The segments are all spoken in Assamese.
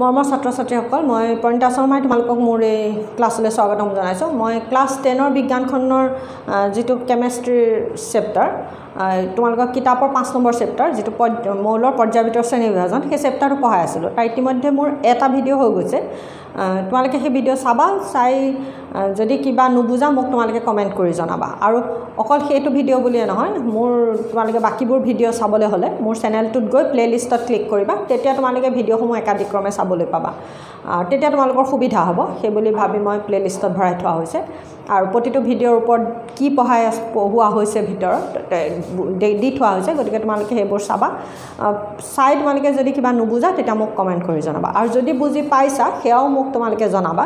মৰমৰ ছাত্ৰ ছাত্ৰীসকল মই প্ৰণীতা শৰ্মাই তোমালোকক মোৰ এই ক্লাছলৈ স্বাগতম জনাইছোঁ। মই ক্লাছ টেনৰ বিজ্ঞানখণ্ডৰ যিটো কেমেষ্ট্ৰিৰ চেপ্টাৰ তোমালোকক কিতাপৰ পাঁচ নম্বৰ চেপ্টাৰ যিটো মৌলৰ পৰ্যায়বিতৰ শ্ৰেণী বিভাজন সেই চেপ্টাৰটো পঢ়াই আছিলোঁ। তাৰ ইতিমধ্যে মোৰ এটা ভিডিঅ' হৈ গৈছে। তোমালোকে সেই ভিডিঅ' চাবা চাই যদি কিবা নুবুজা মোক তোমালোকে কমেণ্ট কৰি জনাবা। আৰু অকল সেইটো ভিডিঅ' বুলিয়ে নহয় মোৰ তোমালোকে বাকীবোৰ ভিডিঅ' চাবলৈ হ'লে মোৰ চেনেলটোত গৈ প্লে'লিষ্টত ক্লিক কৰিবা তেতিয়া তোমালোকে ভিডিঅ'সমূহ একাধিক্ৰমে চাবলৈ পাবা। তেতিয়া তোমালোকৰ সুবিধা হ'ব সেই বুলি ভাবি মই প্লে'লিষ্টত ভৰাই থোৱা হৈছে। আৰু প্ৰতিটো ভিডিঅ'ৰ ওপৰত কি পঢ়াই পঢ়োৱা হৈছে ভিতৰত দি থোৱা হৈছে গতিকে তোমালোকে সেইবোৰ চাবা। চাই তোমালোকে যদি কিবা নুবুজা তেতিয়া মোক কমেণ্ট কৰি জনাবা। আৰু যদি বুজি পাইছা সেয়াও মোক তোমালোকে জনাবা।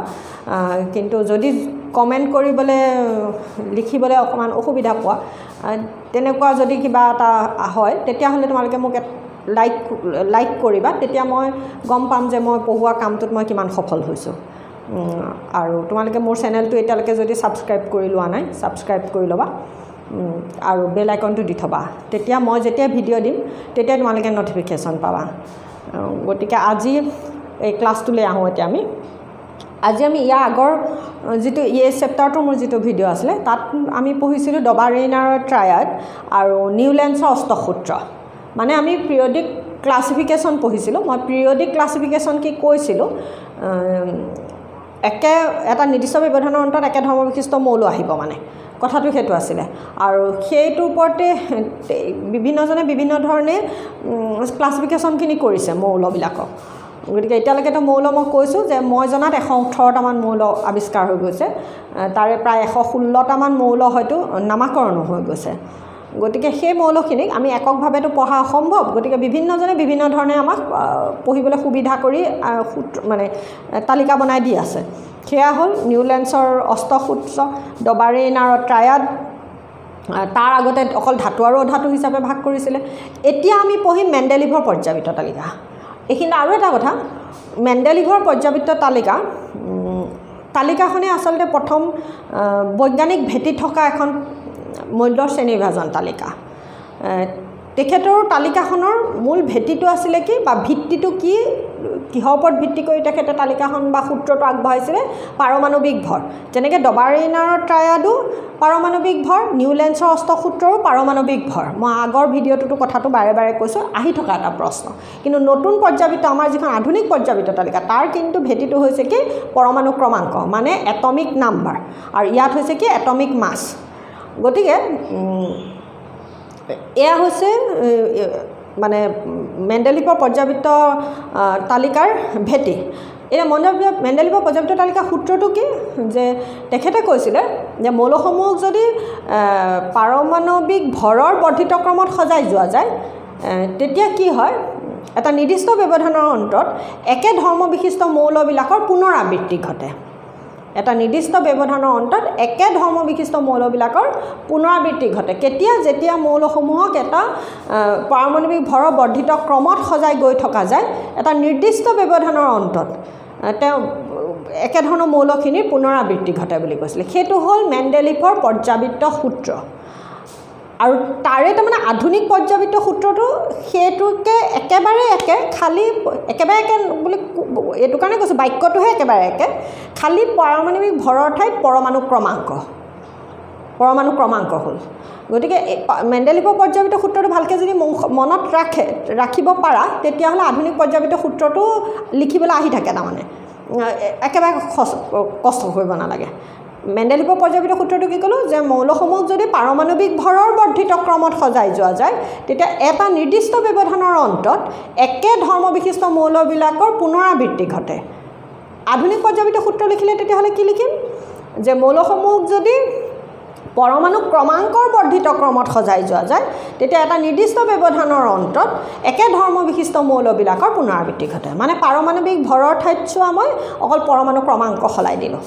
কিন্তু যদি কমেণ্ট কৰিবলৈ লিখিবলৈ অকণমান অসুবিধা পোৱা তেনেকুৱা যদি কিবা এটা হয় তেতিয়াহ'লে তোমালোকে মোক লাইক লাইক কৰিবা। তেতিয়া মই গম পাম যে মই পঢ়োৱা কামটোত মই কিমান সফল হৈছোঁ। আৰু তোমালোকে মোৰ চেনেলটো এতিয়ালৈকে যদি ছাবস্ক্ৰাইব কৰি লোৱা নাই ছাবস্ক্ৰাইব কৰি ল'বা। আৰু বেল আইকনটো দি থ'বা। তেতিয়া মই যেতিয়া ভিডিঅ' দিম তেতিয়া তোমালোকে নটিফিকেশ্যন পাবা। গতিকে আজি এই ক্লাছটোলৈ আহোঁ এতিয়া আমি। আজি আমি ইয়াৰ আগৰ যিটো এই চেপ্টাৰটোৰ মোৰ যিটো ভিডিঅ' আছিলে তাত আমি পঢ়িছিলোঁ ডবাৰেইনাৰ ট্ৰায়াড আৰু নিউলেন্সৰ অষ্টসূত্ৰ। মানে আমি পিৰিয়ডিক ক্লাছিফিকেশ্যন পঢ়িছিলোঁ। মই পিৰিয়ডিক ক্লাছিফিকেশ্যন কি কৈছিলোঁ একে এটা নিৰ্দিষ্ট ব্যৱধানৰ অন্তত একে ধৰ্ম বিশিষ্ট মৌলো আহিব মানে। কথাটো সেইটো আছিলে। আৰু সেইটোৰ ওপৰতে বিভিন্নজনে বিভিন্ন ধৰণে ক্লাছিফিকেশ্যনখিনি কৰিছে মৌলবিলাকক। গতিকে এতিয়ালৈকেতো মৌল মই কৈছোঁ যে মই জনাত এশ ওঠৰটামান মৌল আৱিষ্কাৰ হৈ গৈছে। তাৰে প্ৰায় এশ ষোল্লটামান মৌল হয়তো নামাকৰণো হৈ গৈছে। গতিকে সেই মৌলখিনিক আমি এককভাৱেতো পঢ়া অসম্ভৱ গতিকে বিভিন্নজনে বিভিন্ন ধৰণে আমাক পঢ়িবলৈ সুবিধা কৰি মানে তালিকা বনাই দি আছে। সেয়া হ'ল নিউলেন্সৰ অষ্টসূত্ৰ ডবাৰেইনাৰৰ ট্ৰায়াড তাৰ আগতে অকল ধাতু আৰু অধাতু হিচাপে ভাগ কৰিছিলে। এতিয়া আমি পঢ়িম মেণ্ডেলিভৰ পৰ্যাবৃত্ত তালিকা। এইখিনি আৰু এটা কথা মেণ্ডেলিভৰ পৰ্যাবৃত্ত তালিকা তালিকাখনে আচলতে প্ৰথম বৈজ্ঞানিক ভেটি থকা এখন মূল্য শ্ৰেণী বিভাজন তালিকা। তেখেতৰ তালিকাখনৰ মূল ভেটিটো আছিলে কি বা ভিত্তিটো কি কিহৰ ওপৰত ভিত্তি কৰি তেখেতে তালিকাখন বা সূত্ৰটো আগবঢ়াইছিলে? পাৰমাণৱিক ভৰ। যেনেকৈ ডবাৰেইনাৰৰ ট্ৰায়াডো পাৰমাণৱিক ভৰ নিউলেন্সৰ অষ্টসূত্ৰৰো পাৰমাণৱিক ভৰ। মই আগৰ ভিডিঅ'টোতো কথাটো বাৰে বাৰে কৈছোঁ আহি থকা এটা প্ৰশ্ন। কিন্তু নতুন পৰ্যাবৃত্ত আমাৰ যিখন আধুনিক পৰ্যাবৃত্ত তালিকা তাৰ কিন্তু ভেটিটো হৈছে কি? পৰমাণু ক্ৰমাংক মানে এটমিক নাম্বাৰ। আৰু ইয়াত হৈছে কি? Atomic mass. গতিকে এয়া হৈছে মানে মেণ্ডেলিভৰ পৰ্যাবৃত্ত তালিকাৰ ভেটি। এতিয়া মণ্ডলীয় মেণ্ডেলিভৰ পৰ্যাবৃত্ত তালিকাৰ সূত্ৰটো কি? যে তেখেতে কৈছিলে যে মৌলসমূহক যদি পাৰমাণৱিক ভৰৰ বৰ্ধিত ক্ৰমত সজাই যোৱা যায় তেতিয়া কি হয়? এটা নিৰ্দিষ্ট ব্যৱধানৰ অন্তত একে ধৰ্ম বিশিষ্ট মৌলবিলাকৰ পুনৰাবৃত্তি ঘটে। এটা নিৰ্দিষ্ট ব্যৱধানৰ অন্তত একে ধৰ্ম বিশিষ্ট মৌলবিলাকৰ পুনৰাবৃত্তি ঘটে। কেতিয়া যেতিয়া মৌলসমূহক এটা পাৰমাণৱিক ভৰৰ বৰ্ধিত ক্ৰমত সজাই গৈ থকা যায় এটা নিৰ্দিষ্ট ব্যৱধানৰ অন্তত তেওঁ একেধৰণৰ মৌলখিনিৰ পুনৰাবৃত্তি ঘটে বুলি কৈছিলে। সেইটো হ'ল মেণ্ডেলিভৰ পৰ্যাবৃত্ত সূত্ৰ। আৰু তাৰে তাৰমানে আধুনিক পৰ্যাবৃত্ত সূত্ৰটো সেইটোকে একেবাৰে একে খালী একেবাৰে একে বুলি এইটো কাৰণে কৈছোঁ বাক্যটোহে একেবাৰে একে খালী পাৰমাণৱিক ভৰৰ ঠাইত পৰমাণু ক্ৰমাংক। পৰমাণু ক্ৰমাংক হ'ল। গতিকে মেণ্ডেলিভৰ পৰ্যাবৃত্ত সূত্ৰটো ভালকৈ যদি মনত ৰাখে ৰাখিব পাৰা তেতিয়াহ'লে আধুনিক পৰ্যাবৃত্ত সূত্ৰটো লিখিবলৈ আহি থাকে তাৰমানে। একেবাৰে কষ্ট কৰিব নালাগে। মেণ্ডেলিভৰ পৰ্যাবৃত্ত সূত্ৰটো কি ক'লোঁ? যে মৌলসমূহক যদি পাৰমাণৱিক ভৰৰ বৰ্ধিত ক্ৰমত সজাই যোৱা যায় তেতিয়া এটা নিৰ্দিষ্ট ব্যৱধানৰ অন্তত একে ধৰ্ম বিশিষ্ট মৌলবিলাকৰ পুনৰাবৃত্তি ঘটে। আধুনিক পৰ্যাবৃত্ত সূত্ৰ লিখিলে তেতিয়াহ'লে কি লিখিম? যে মৌলসমূহক যদি পৰমাণু ক্ৰমাংকৰ বৰ্ধিত ক্ৰমত সজাই যোৱা যায় তেতিয়া এটা নিৰ্দিষ্ট ব্যৱধানৰ অন্তত একে ধৰ্ম বিশিষ্ট মৌলবিলাকৰ পুনৰাবৃত্তি ঘটে। মানে পাৰমাণৱিক ভৰৰ ঠাইত চোৱা মই অকল পৰমাণু ক্ৰমাংক সলাই দিলোঁ।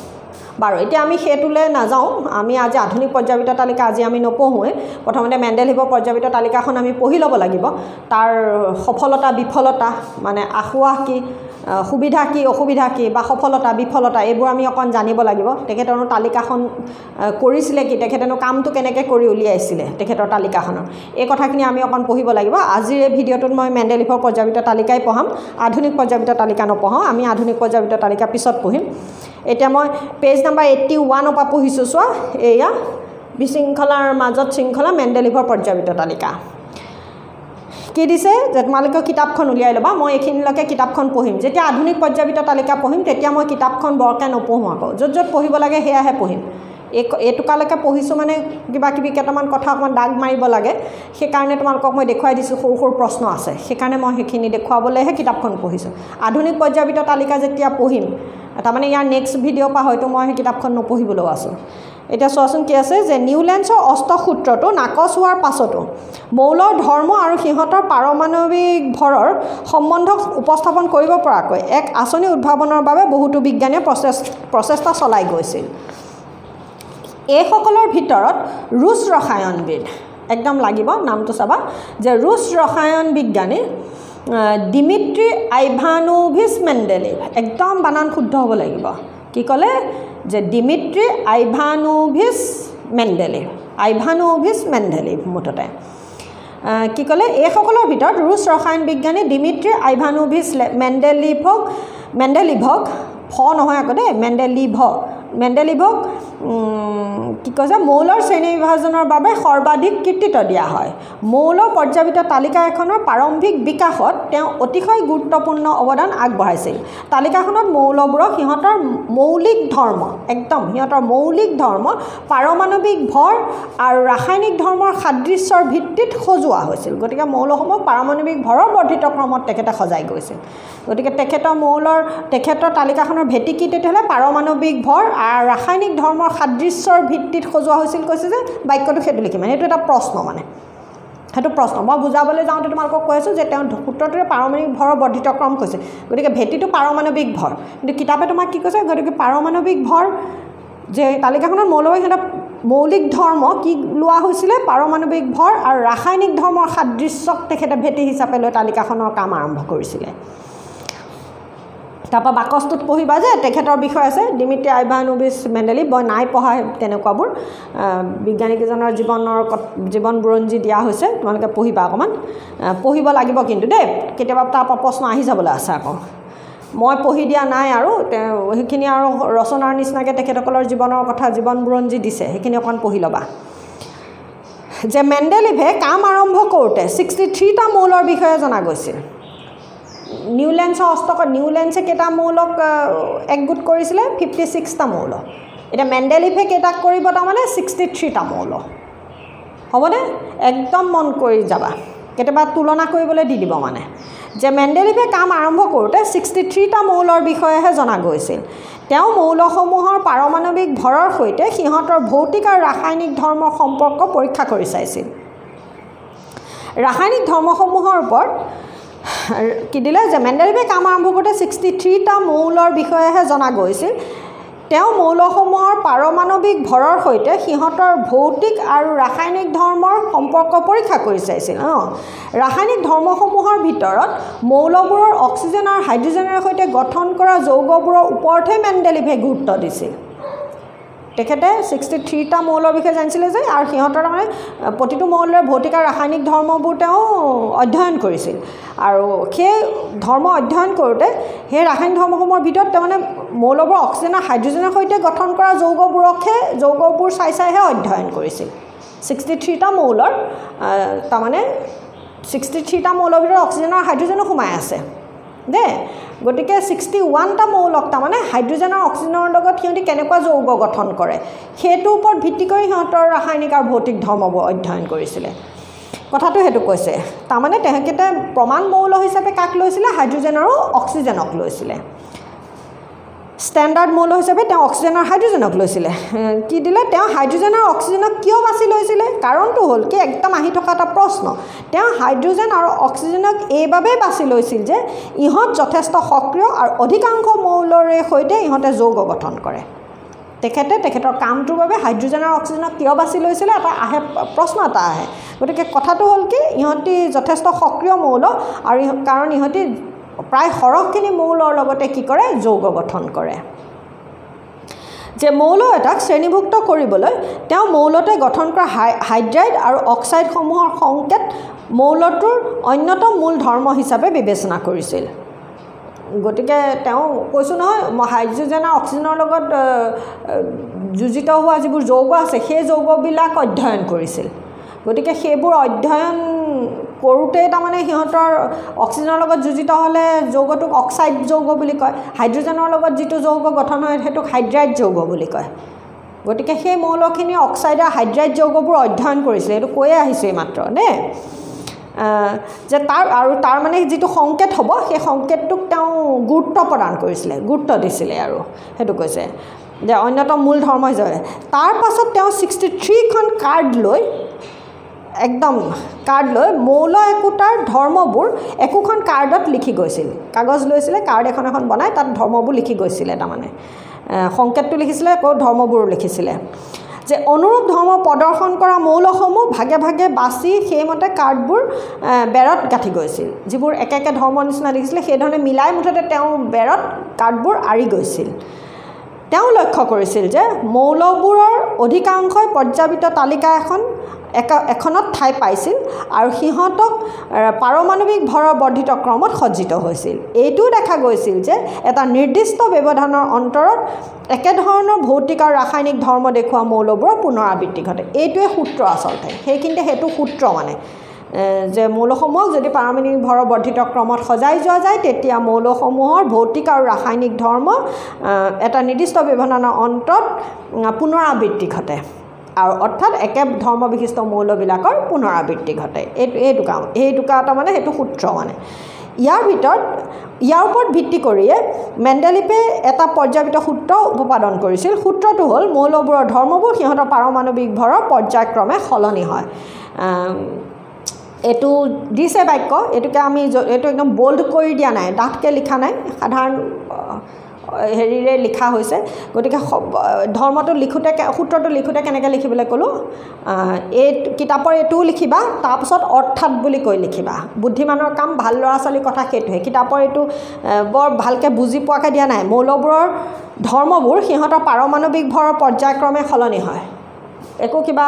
বাৰু এতিয়া আমি সেইটোলৈ নাযাওঁ। আমি আজি আধুনিক পৰ্যাবৃত্ত তালিকা আজি আমি নপঢ়োৱে। প্ৰথমতে মেণ্ডেলিভৰ পৰ্যাবৃত্ত তালিকাখন আমি পঢ়ি ল'ব লাগিব। তাৰ সফলতা বিফলতা মানে আসোৱাহ কি? সুবিধা কি অসুবিধা কি বা সফলতা বিফলতা এইবোৰ আমি অকণ জানিব লাগিব। তেখেতৰনো তালিকাখন কৰিছিলে কি তেখেতেনো কামটো কেনেকৈ কৰি উলিয়াইছিলে তেখেতৰ তালিকাখনৰ। এই কথাখিনি আমি অকণ পঢ়িব লাগিব। আজিৰ এই ভিডিঅ'টোত মই মেণ্ডেলিফৰ পৰ্যাপিত তালিকাই পঢ়াম। আধুনিক পৰ্যাপিত তালিকা নপঢ়াওঁ আমি আধুনিক পৰ্যাপিত তালিকা পিছত পঢ়িম। এতিয়া মই পেজ নাম্বাৰ এইট্টি ওৱানৰ পৰা পঢ়িছোঁ চোৱা। এয়া বিশৃংখলাৰ মাজত শৃংখলা মেণ্ডেলিভৰ পৰ্যাপিত তালিকা। কি দিছে? যে তোমালোকে কিতাপখন উলিয়াই ল'বা মই এইখিনিলৈকে কিতাপখন পঢ়িম। যেতিয়া আধুনিক পৰ্যাপিত তালিকা পঢ়িম তেতিয়া মই কিতাপখন বৰকৈ নপঢ়োঁ আকৌ। য'ত য'ত পঢ়িব লাগে সেয়াহে পঢ়িম। এই এইটোকালৈকে পঢ়িছোঁ মানে কিবা কিবি কেইটামান কথা অকণমান দাগ মাৰিব লাগে। সেইকাৰণে তোমালোকক মই দেখুৱাই দিছোঁ সৰু সৰু প্ৰশ্ন আছে। সেইকাৰণে মই সেইখিনি দেখুৱাবলৈহে কিতাপখন পঢ়িছোঁ। আধুনিক পৰ্যাপিত তালিকা যেতিয়া পঢ়িম তাৰমানে ইয়াৰ নেক্সট ভিডিঅ'ৰ পৰা হয়তো মই সেই কিতাপখন নপঢ়িবলৈও আছোঁ। এতিয়া চোৱাচোন কি আছে যে নিউলেণ্ডছৰ অষ্টসূত্ৰটো নাকচ হোৱাৰ পাছতো মৌলৰ ধৰ্ম আৰু সিহঁতৰ পাৰমাণৱিক ভৰৰ সম্বন্ধক উপস্থাপন কৰিব পৰাকৈ এক আঁচনি উদ্ভাৱনৰ বাবে বহুতো বিজ্ঞানীয়ে প্ৰচেছ প্ৰচেষ্টা চলাই গৈছিল। এইসকলৰ ভিতৰত ৰুছ ৰসায়নবিদ একদম লাগিব নামটো চাবা যে ৰুছ ৰসায়ন বিজ্ঞানী ডিমিত্ৰী আইভানোভিছ মেণ্ডেলিভ একদম বানান শুদ্ধ হ'ব লাগিব। কি ক'লে? যে ডিমিত্ৰী আইভানোভিছ মেণ্ডেলিভ আইভানোভিছ মেণ্ডেলিভ মুঠতে। কি ক'লে? এইসকলৰ ভিতৰত ৰুছ ৰসায়ন বিজ্ঞানী ডিমিত্ৰী আইভানোভিছ মেণ্ডেলিভক মেণ্ডেলিভক ফ নহয় আকৌ দেই মেণ্ডেলিভ মেণ্ডেলিভক কি কৈছে মৌলৰ শ্ৰেণী বিভাজনৰ বাবে সৰ্বাধিক কৃতিত্ব দিয়া হয়। মৌল পৰ্যাপিত তালিকা এখনৰ প্ৰাৰম্ভিক বিকাশত তেওঁ অতিশয় গুৰুত্বপূৰ্ণ অৱদান আগবঢ়াইছিল। তালিকাখনত মৌলবোৰক সিহঁতৰ মৌলিক ধৰ্ম একদম সিহঁতৰ মৌলিক ধৰ্ম পাৰমাণৱিক ভৰ আৰু ৰাসায়নিক ধৰ্মৰ সাদৃশ্যৰ ভিত্তিত সজোৱা হৈছিল। গতিকে মৌলসমূহ পাৰমাণৱিক ভৰৰ বৰ্ধিত ক্ৰমত তেখেতে সজাই গৈছিল। গতিকে তেখেতৰ মৌলৰ তেখেতৰ তালিকাখনৰ ভেটি কি তেতিয়াহ'লে? পাৰমাণৱিক ভৰ ৰাসায়নিক ধৰ্মৰ সাদৃশ্যৰ ভিত্তিত সজোৱা হৈছিল কৈছে যে বাক্যটো সেইটো লিখিম মানে? এইটো এটা প্ৰশ্ন মানে। সেইটো প্ৰশ্ন। মই বুজাবলৈ যাওঁতে তোমালোকক কৈ আছোঁ যে তেওঁ সূত্ৰটোৰে পাৰমাণৱিক ভৰৰ বৰ্ধিত ক্ৰম কৈছে। গতিকে ভেটিটো পাৰমাণৱিক ভৰ। কিন্তু কিতাপে তোমাক কি কৈছে? গতিকে পাৰমাণৱিক ভৰ যে তালিকাখনত মৌলবাহী সিহঁতৰ মৌলিক ধৰ্ম কি লোৱা হৈছিলে? পাৰমাণৱিক ভৰ আৰু ৰাসায়নিক ধৰ্মৰ সাদৃশ্যক তেখেতে ভেটি হিচাপে লৈ তালিকাখনৰ কাম আৰম্ভ কৰিছিলে। তাৰপৰা বাকচটোত পঢ়িবা যে তেখেতৰ বিষয় আছে ডিমিত্ৰী আইভানোভিছ মেণ্ডেলি মই নাই পঢ়া তেনেকুৱাবোৰ। বিজ্ঞানীকেইজনৰ জীৱনৰ জীৱন বুৰঞ্জী দিয়া হৈছে তোমালোকে পঢ়িবা অকণমান। পঢ়িব লাগিব কিন্তু দেই কেতিয়াবা তাৰপৰা প্ৰশ্ন আহি যাবলৈ আছে আকৌ। মই পঢ়ি দিয়া নাই আৰু সেইখিনি আৰু ৰচনাৰ নিচিনাকৈ তেখেতসকলৰ জীৱনৰ কথা জীৱন বুৰঞ্জী দিছে সেইখিনি অকণমান পঢ়ি ল'বা। যে মেণ্ডেলিভে কাম আৰম্ভ কৰোঁতে ছিক্সটি থ্ৰীটা মৌলৰ বিষয়ে জনা গৈছিল। নিউলেণ্ডছৰ অষ্টকত নিউলেণ্ডছে কেইটা মৌলক একগোট কৰিছিলে ফিফটি ছিক্সটা মৌল। এতিয়া মেণ্ডেলিফে কেইটাক কৰিব তাৰমানে ছিক্সটি থ্ৰীটা মৌল। হ'বনে? একদম মন কৰি যাবা। কেতিয়াবা তুলনা কৰিবলৈ দি দিব মানে। যে মেণ্ডেলিফে কাম আৰম্ভ কৰোঁতে ছিক্সটি থ্ৰীটা মৌলৰ বিষয়েহে জনা গৈছিল। তেওঁ মৌলসমূহৰ পাৰমাণৱিক ভৰৰ সৈতে সিহঁতৰ ভৌতিক আৰু ৰাসায়নিক ধৰ্মৰ সম্পৰ্ক পৰীক্ষা কৰি চাইছিল। ৰাসায়নিক ধৰ্মসমূহৰ ওপৰত কি দিলে যে মেণ্ডেলিভে কাম আৰম্ভ কৰোঁতে ছিক্সটি থ্ৰীটা মৌলৰ বিষয়েহে জনা গৈছিল। তেওঁ মৌলসমূহৰ পাৰমাণৱিক ভৰৰ সৈতে সিহঁতৰ ভৌতিক আৰু ৰাসায়নিক ধৰ্মৰ সম্পৰ্ক পৰীক্ষা কৰি চাইছিল অঁ। ৰাসায়নিক ধৰ্মসমূহৰ ভিতৰত মৌলবোৰৰ অক্সিজেন আৰু হাইড্ৰজেনৰ সৈতে গঠন কৰা যৌগবোৰৰ ওপৰতহে মেণ্ডেলিভে গুৰুত্ব দিছিল। তেখেতে ছিক্সটি থ্ৰীটা মৌলৰ বিষয়ে জানিছিলে যে আৰু সিহঁতৰ তাৰমানে প্ৰতিটো মৌলৰে ভৌতিক আৰু ৰাসায়নিক ধৰ্মবোৰ তেওঁ অধ্যয়ন কৰিছিল। আৰু সেই ধৰ্ম অধ্যয়ন কৰোঁতে সেই ৰাসায়নিক ধৰ্মসমূহৰ ভিতৰত তাৰমানে মৌলবোৰ অক্সিজেন আৰু হাইড্ৰজেনৰ সৈতে গঠন কৰা যৌগবোৰকহে যৌগবোৰ চাই চাইহে অধ্যয়ন কৰিছিল। ছিক্সটি থ্ৰীটা মৌলৰ তাৰমানে ছিক্সটি থ্ৰীটা মৌলৰ ভিতৰত অক্সিজেন আৰু হাইড্ৰজেনো সোমাই আছে। দেই গতিকে ছিক্সটি ওৱানটা মৌলক তাৰমানে হাইড্ৰজেন আৰু অক্সিজেনৰ লগত সিহঁতি কেনেকুৱা যৌগ গঠন কৰে সেইটোৰ ওপৰত ভিত্তি কৰি সিহঁতৰ ৰাসায়নিক আৰু ভৌতিক ধৰ্মবোৰ অধ্যয়ন কৰিছিলে। কথাটো সেইটো কৈছে তাৰমানে তেখেতে প্ৰমাণ মৌল হিচাপে কাক লৈছিলে? হাইড্ৰজেন আৰু অক্সিজেনক লৈছিলে। ষ্টেণ্ডাৰ্ড মৌল হিচাপে তেওঁ অক্সিজেন আৰু হাইড্ৰজেনক লৈছিলে। কি দিলে? তেওঁ হাইড্ৰজেন আৰু অক্সিজেনক কিয় বাছি লৈছিলে? কাৰণটো হ'ল কি একদম আহি থকা এটা প্ৰশ্ন। তেওঁ হাইড্ৰজেন আৰু অক্সিজেনক এইবাবেই বাছি লৈছিল যে ইহঁত যথেষ্ট সক্ৰিয় আৰু অধিকাংশ মৌলৰে সৈতে ইহঁতে যৌগ গঠন কৰে। তেখেতে তেখেতৰ কামটোৰ বাবে হাইড্ৰজেন আৰু অক্সিজেনক কিয় বাছি লৈছিলে এটা আহে প্ৰশ্ন এটা আহে। গতিকে কথাটো হ'ল কি ইহঁতি যথেষ্ট সক্ৰিয় মৌল আৰু কাৰণ ইহঁতি প্ৰায় সৰহখিনি মৌলৰ লগতে কি কৰে? যৌগ গঠন কৰে। যে মৌল এটাক শ্ৰেণীভুক্ত কৰিবলৈ তেওঁ মৌলতে গঠন কৰা হাই হাইড্ৰাইড আৰু অক্সাইডসমূহৰ সংকেত মৌলটোৰ অন্যতম মূল ধৰ্ম হিচাপে বিবেচনা কৰিছিল। গতিকে তেওঁ কৈছোঁ নহয় হাইড্ৰজেন আৰু অক্সিজেনৰ লগত যুঁজিত হোৱা যিবোৰ যৌগ আছে সেই যৌগবিলাক অধ্যয়ন কৰিছিল। গতিকে সেইবোৰ অধ্যয়ন কৰোঁতেই তাৰমানে সিহঁতৰ অক্সিজেনৰ লগত যুঁজিত হ'লে যৌগটোক অক্সাইড যৌগ বুলি কয় হাইড্ৰজেনৰ লগত যিটো যৌগ গঠন হয় সেইটোক হাইড্ৰাইড যৌগ বুলি কয়। গতিকে সেই মৌলখিনি অক্সাইড আৰু হাইড্ৰাইড যৌগবোৰ অধ্যয়ন কৰিছিলে এইটো কৈয়ে আহিছোঁ এইমাত্ৰ দেই যে তাৰ আৰু তাৰ মানে যিটো সংকেত হ'ব সেই সংকেতটোক তেওঁ গুৰুত্ব প্ৰদান কৰিছিলে গুৰুত্ব দিছিলে আৰু সেইটো কৈছে। যে অন্যতম মূল ধৰ্ম হিচাপে তাৰ পাছত তেওঁ ছিক্সটি থ্ৰীখন কাৰ্ড লৈ একদম কাৰ্ড লৈ মৌল একোটাৰ ধৰ্মবোৰ একোখন কাৰ্ডত লিখি গৈছিল। কাগজ লৈছিলে কাৰ্ড এখন এখন বনাই তাত ধৰ্মবোৰ লিখি গৈছিলে তাৰমানে। সংকেতটো লিখিছিলে আকৌ ধৰ্মবোৰো লিখিছিলে। যে অনুৰূপ ধৰ্ম প্ৰদৰ্শন কৰা মৌলসমূহ ভাগে ভাগে বাছি সেইমতে কাৰ্ডবোৰ বেৰত গাঁঠি গৈছিল। যিবোৰ একে একে ধৰ্মৰ নিচিনা দেখিছিলে সেইধৰণে মিলাই মুঠতে তেওঁ বেৰত কাৰ্ডবোৰ আঁৰি গৈছিল। তেওঁ লক্ষ্য কৰিছিল যে মৌলবোৰৰ অধিকাংশই পৰ্যাপিত তালিকা এখন এখনত ঠাই পাইছিল আৰু সিহঁতক পাৰমাণৱিক ভৰৰ বৰ্ধিত ক্ৰমত সজ্জিত হৈছিল। এইটোও দেখা গৈছিল যে এটা নিৰ্দিষ্ট ব্যৱধানৰ অন্তৰত একেধৰণৰ ভৌতিক আৰু ৰাসায়নিক ধৰ্ম দেখুওৱা মৌলবোৰৰ পুনৰাবৃত্তি ঘটে। এইটোৱে সূত্ৰ আচলতে। সেইখিনিতে সেইটো সূত্ৰ মানে। যে মৌলসমূহক যদি পাৰমাণিক ভৰৰ বৰ্ধিত ক্ৰমত সজাই যোৱা যায় তেতিয়া মৌলসমূহৰ ভৌতিক আৰু ৰাসায়নিক ধৰ্ম এটা নিৰ্দিষ্ট ব্যৱধানৰ অন্তত পুনৰাবৃত্তি ঘটে। আৰু অৰ্থাৎ একে ধৰ্ম বিশিষ্ট মৌলবিলাকৰ পুনৰাবৃত্তি ঘটে। এইটো এই টুকা এই টুকা এটা মানে সেইটো সূত্ৰ মানে। ইয়াৰ ভিতৰত ইয়াৰ ওপৰত ভিত্তি কৰিয়ে মেণ্ডেলিপে এটা পৰ্যায়িত সূত্ৰ উৎপাদন কৰিছিল। সূত্ৰটো হ'ল মৌলবোৰৰ ধৰ্মবোৰ সিহঁতৰ পাৰমাণৱিক ভৰৰ পৰ্যায়ক্ৰমে সলনি হয়। এইটো দিছে বাক্য এইটোকে আমি এইটো একদম বল্ড কৰি দিয়া নাই ডাঠকৈ লিখা নাই। সাধাৰণ হেৰিৰে লিখা হৈছে। গতিকে ধৰ্মটো লিখোঁতে সূত্ৰটো লিখোঁতে কেনেকৈ লিখিবলৈ ক'লোঁ এই কিতাপৰ এইটোও লিখিবা তাৰপিছত অৰ্থাৎ বুলি কৈ লিখিবা। বুদ্ধিমানৰ কাম ভাল ল'ৰা ছোৱালীৰ কথা সেইটোৱে কিতাপৰ এইটো বৰ ভালকৈ বুজি পোৱাকৈ দিয়া নাই। মৌলবোৰৰ ধৰ্মবোৰ সিহঁতৰ পাৰমাণৱিক ভৰৰ পৰ্যায়ক্ৰমে সলনি হয়। একো কিবা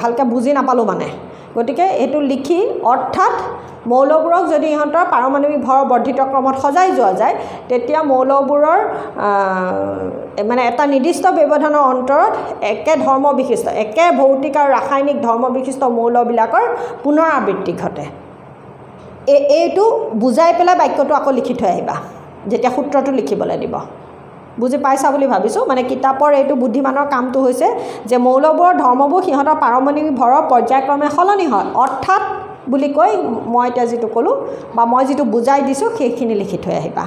ভালকৈ বুজি নাপালোঁ মানে। গতিকে এইটো লিখি অৰ্থাৎ মৌলবোৰক যদি ইহঁতৰ পাৰমাণৱিক ভৰৰ বৰ্ধিত ক্ৰমত সজাই যোৱা যায় তেতিয়া মৌলবোৰৰ মানে এটা নিৰ্দিষ্ট ব্যৱধানৰ অন্তৰত একে ধৰ্ম বিশিষ্ট একে ভৌতিক আৰু ৰাসায়নিক ধৰ্ম বিশিষ্ট মৌলবিলাকৰ পুনৰাবৃত্তি ঘটে। এই এইটো বুজাই পেলাই বাক্যটো আকৌ লিখি থৈ আহিবা যেতিয়া সূত্ৰটো লিখিবলৈ দিব। বুজি পাইছা বুলি ভাবিছোঁ। মানে কিতাপৰ এইটো বুদ্ধিমানৰ কামটো হৈছে যে মৌলবোৰৰ ধৰ্মবোৰ সিহঁতৰ পাৰমাণৱিক ভৰৰ পৰ্যায়ক্ৰমে সলনি হয়। অৰ্থাৎ বুলি কৈ মই এতিয়া যিটো ক'লোঁ বা মই যিটো বুজাই দিছোঁ সেইখিনি লিখি থৈ আহিবা।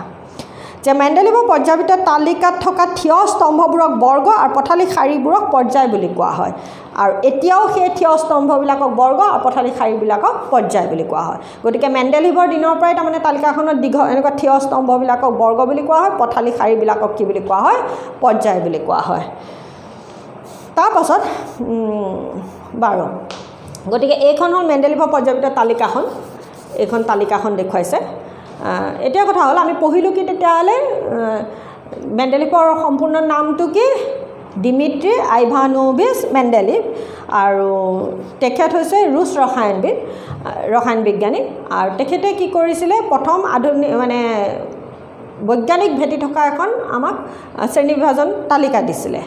যে মেণ্ডেলিভৰ পৰ্যায়িত তালিকাত থকা থিয় স্তম্ভবোৰক বৰ্গ আৰু পথালি শাৰীবোৰক পৰ্যায় বুলি কোৱা হয়। আৰু এতিয়াও সেই থিয় স্তম্ভবিলাকক বৰ্গ আৰু পথালি শাৰীবিলাকক পৰ্যায় বুলি কোৱা হয়। গতিকে মেণ্ডেলিভৰ দিনৰ পৰাই তাৰমানে তালিকাখনত দীঘ এনেকুৱা থিয় স্তম্ভবিলাকক বৰ্গ বুলি কোৱা হয় পথালি শাৰীবিলাকক কি বুলি কোৱা হয় পৰ্যায় বুলি কোৱা হয়। তাৰপাছত বাৰু। গতিকে এইখন হ'ল মেণ্ডেলিভৰ পৰ্যাপিত তালিকাখন। এইখন তালিকাখন দেখুৱাইছে। এতিয়া কথা হ'ল আমি পঢ়িলোঁ কি তেতিয়াহ'লে মেণ্ডেলিভৰ সম্পূৰ্ণ নামটো কি? ডিমিত্ৰী আইভানোভিছ মেণ্ডেলিভ আৰু তেখেত হৈছে ৰুছ ৰসায়নবিদ ৰসায়ন বিজ্ঞানী। আৰু তেখেতে কি কৰিছিলে? প্ৰথম আধুনিক মানে বৈজ্ঞানিক ভেটি থকা এখন আমাক শ্ৰেণীবিভাজন তালিকা দিছিলে।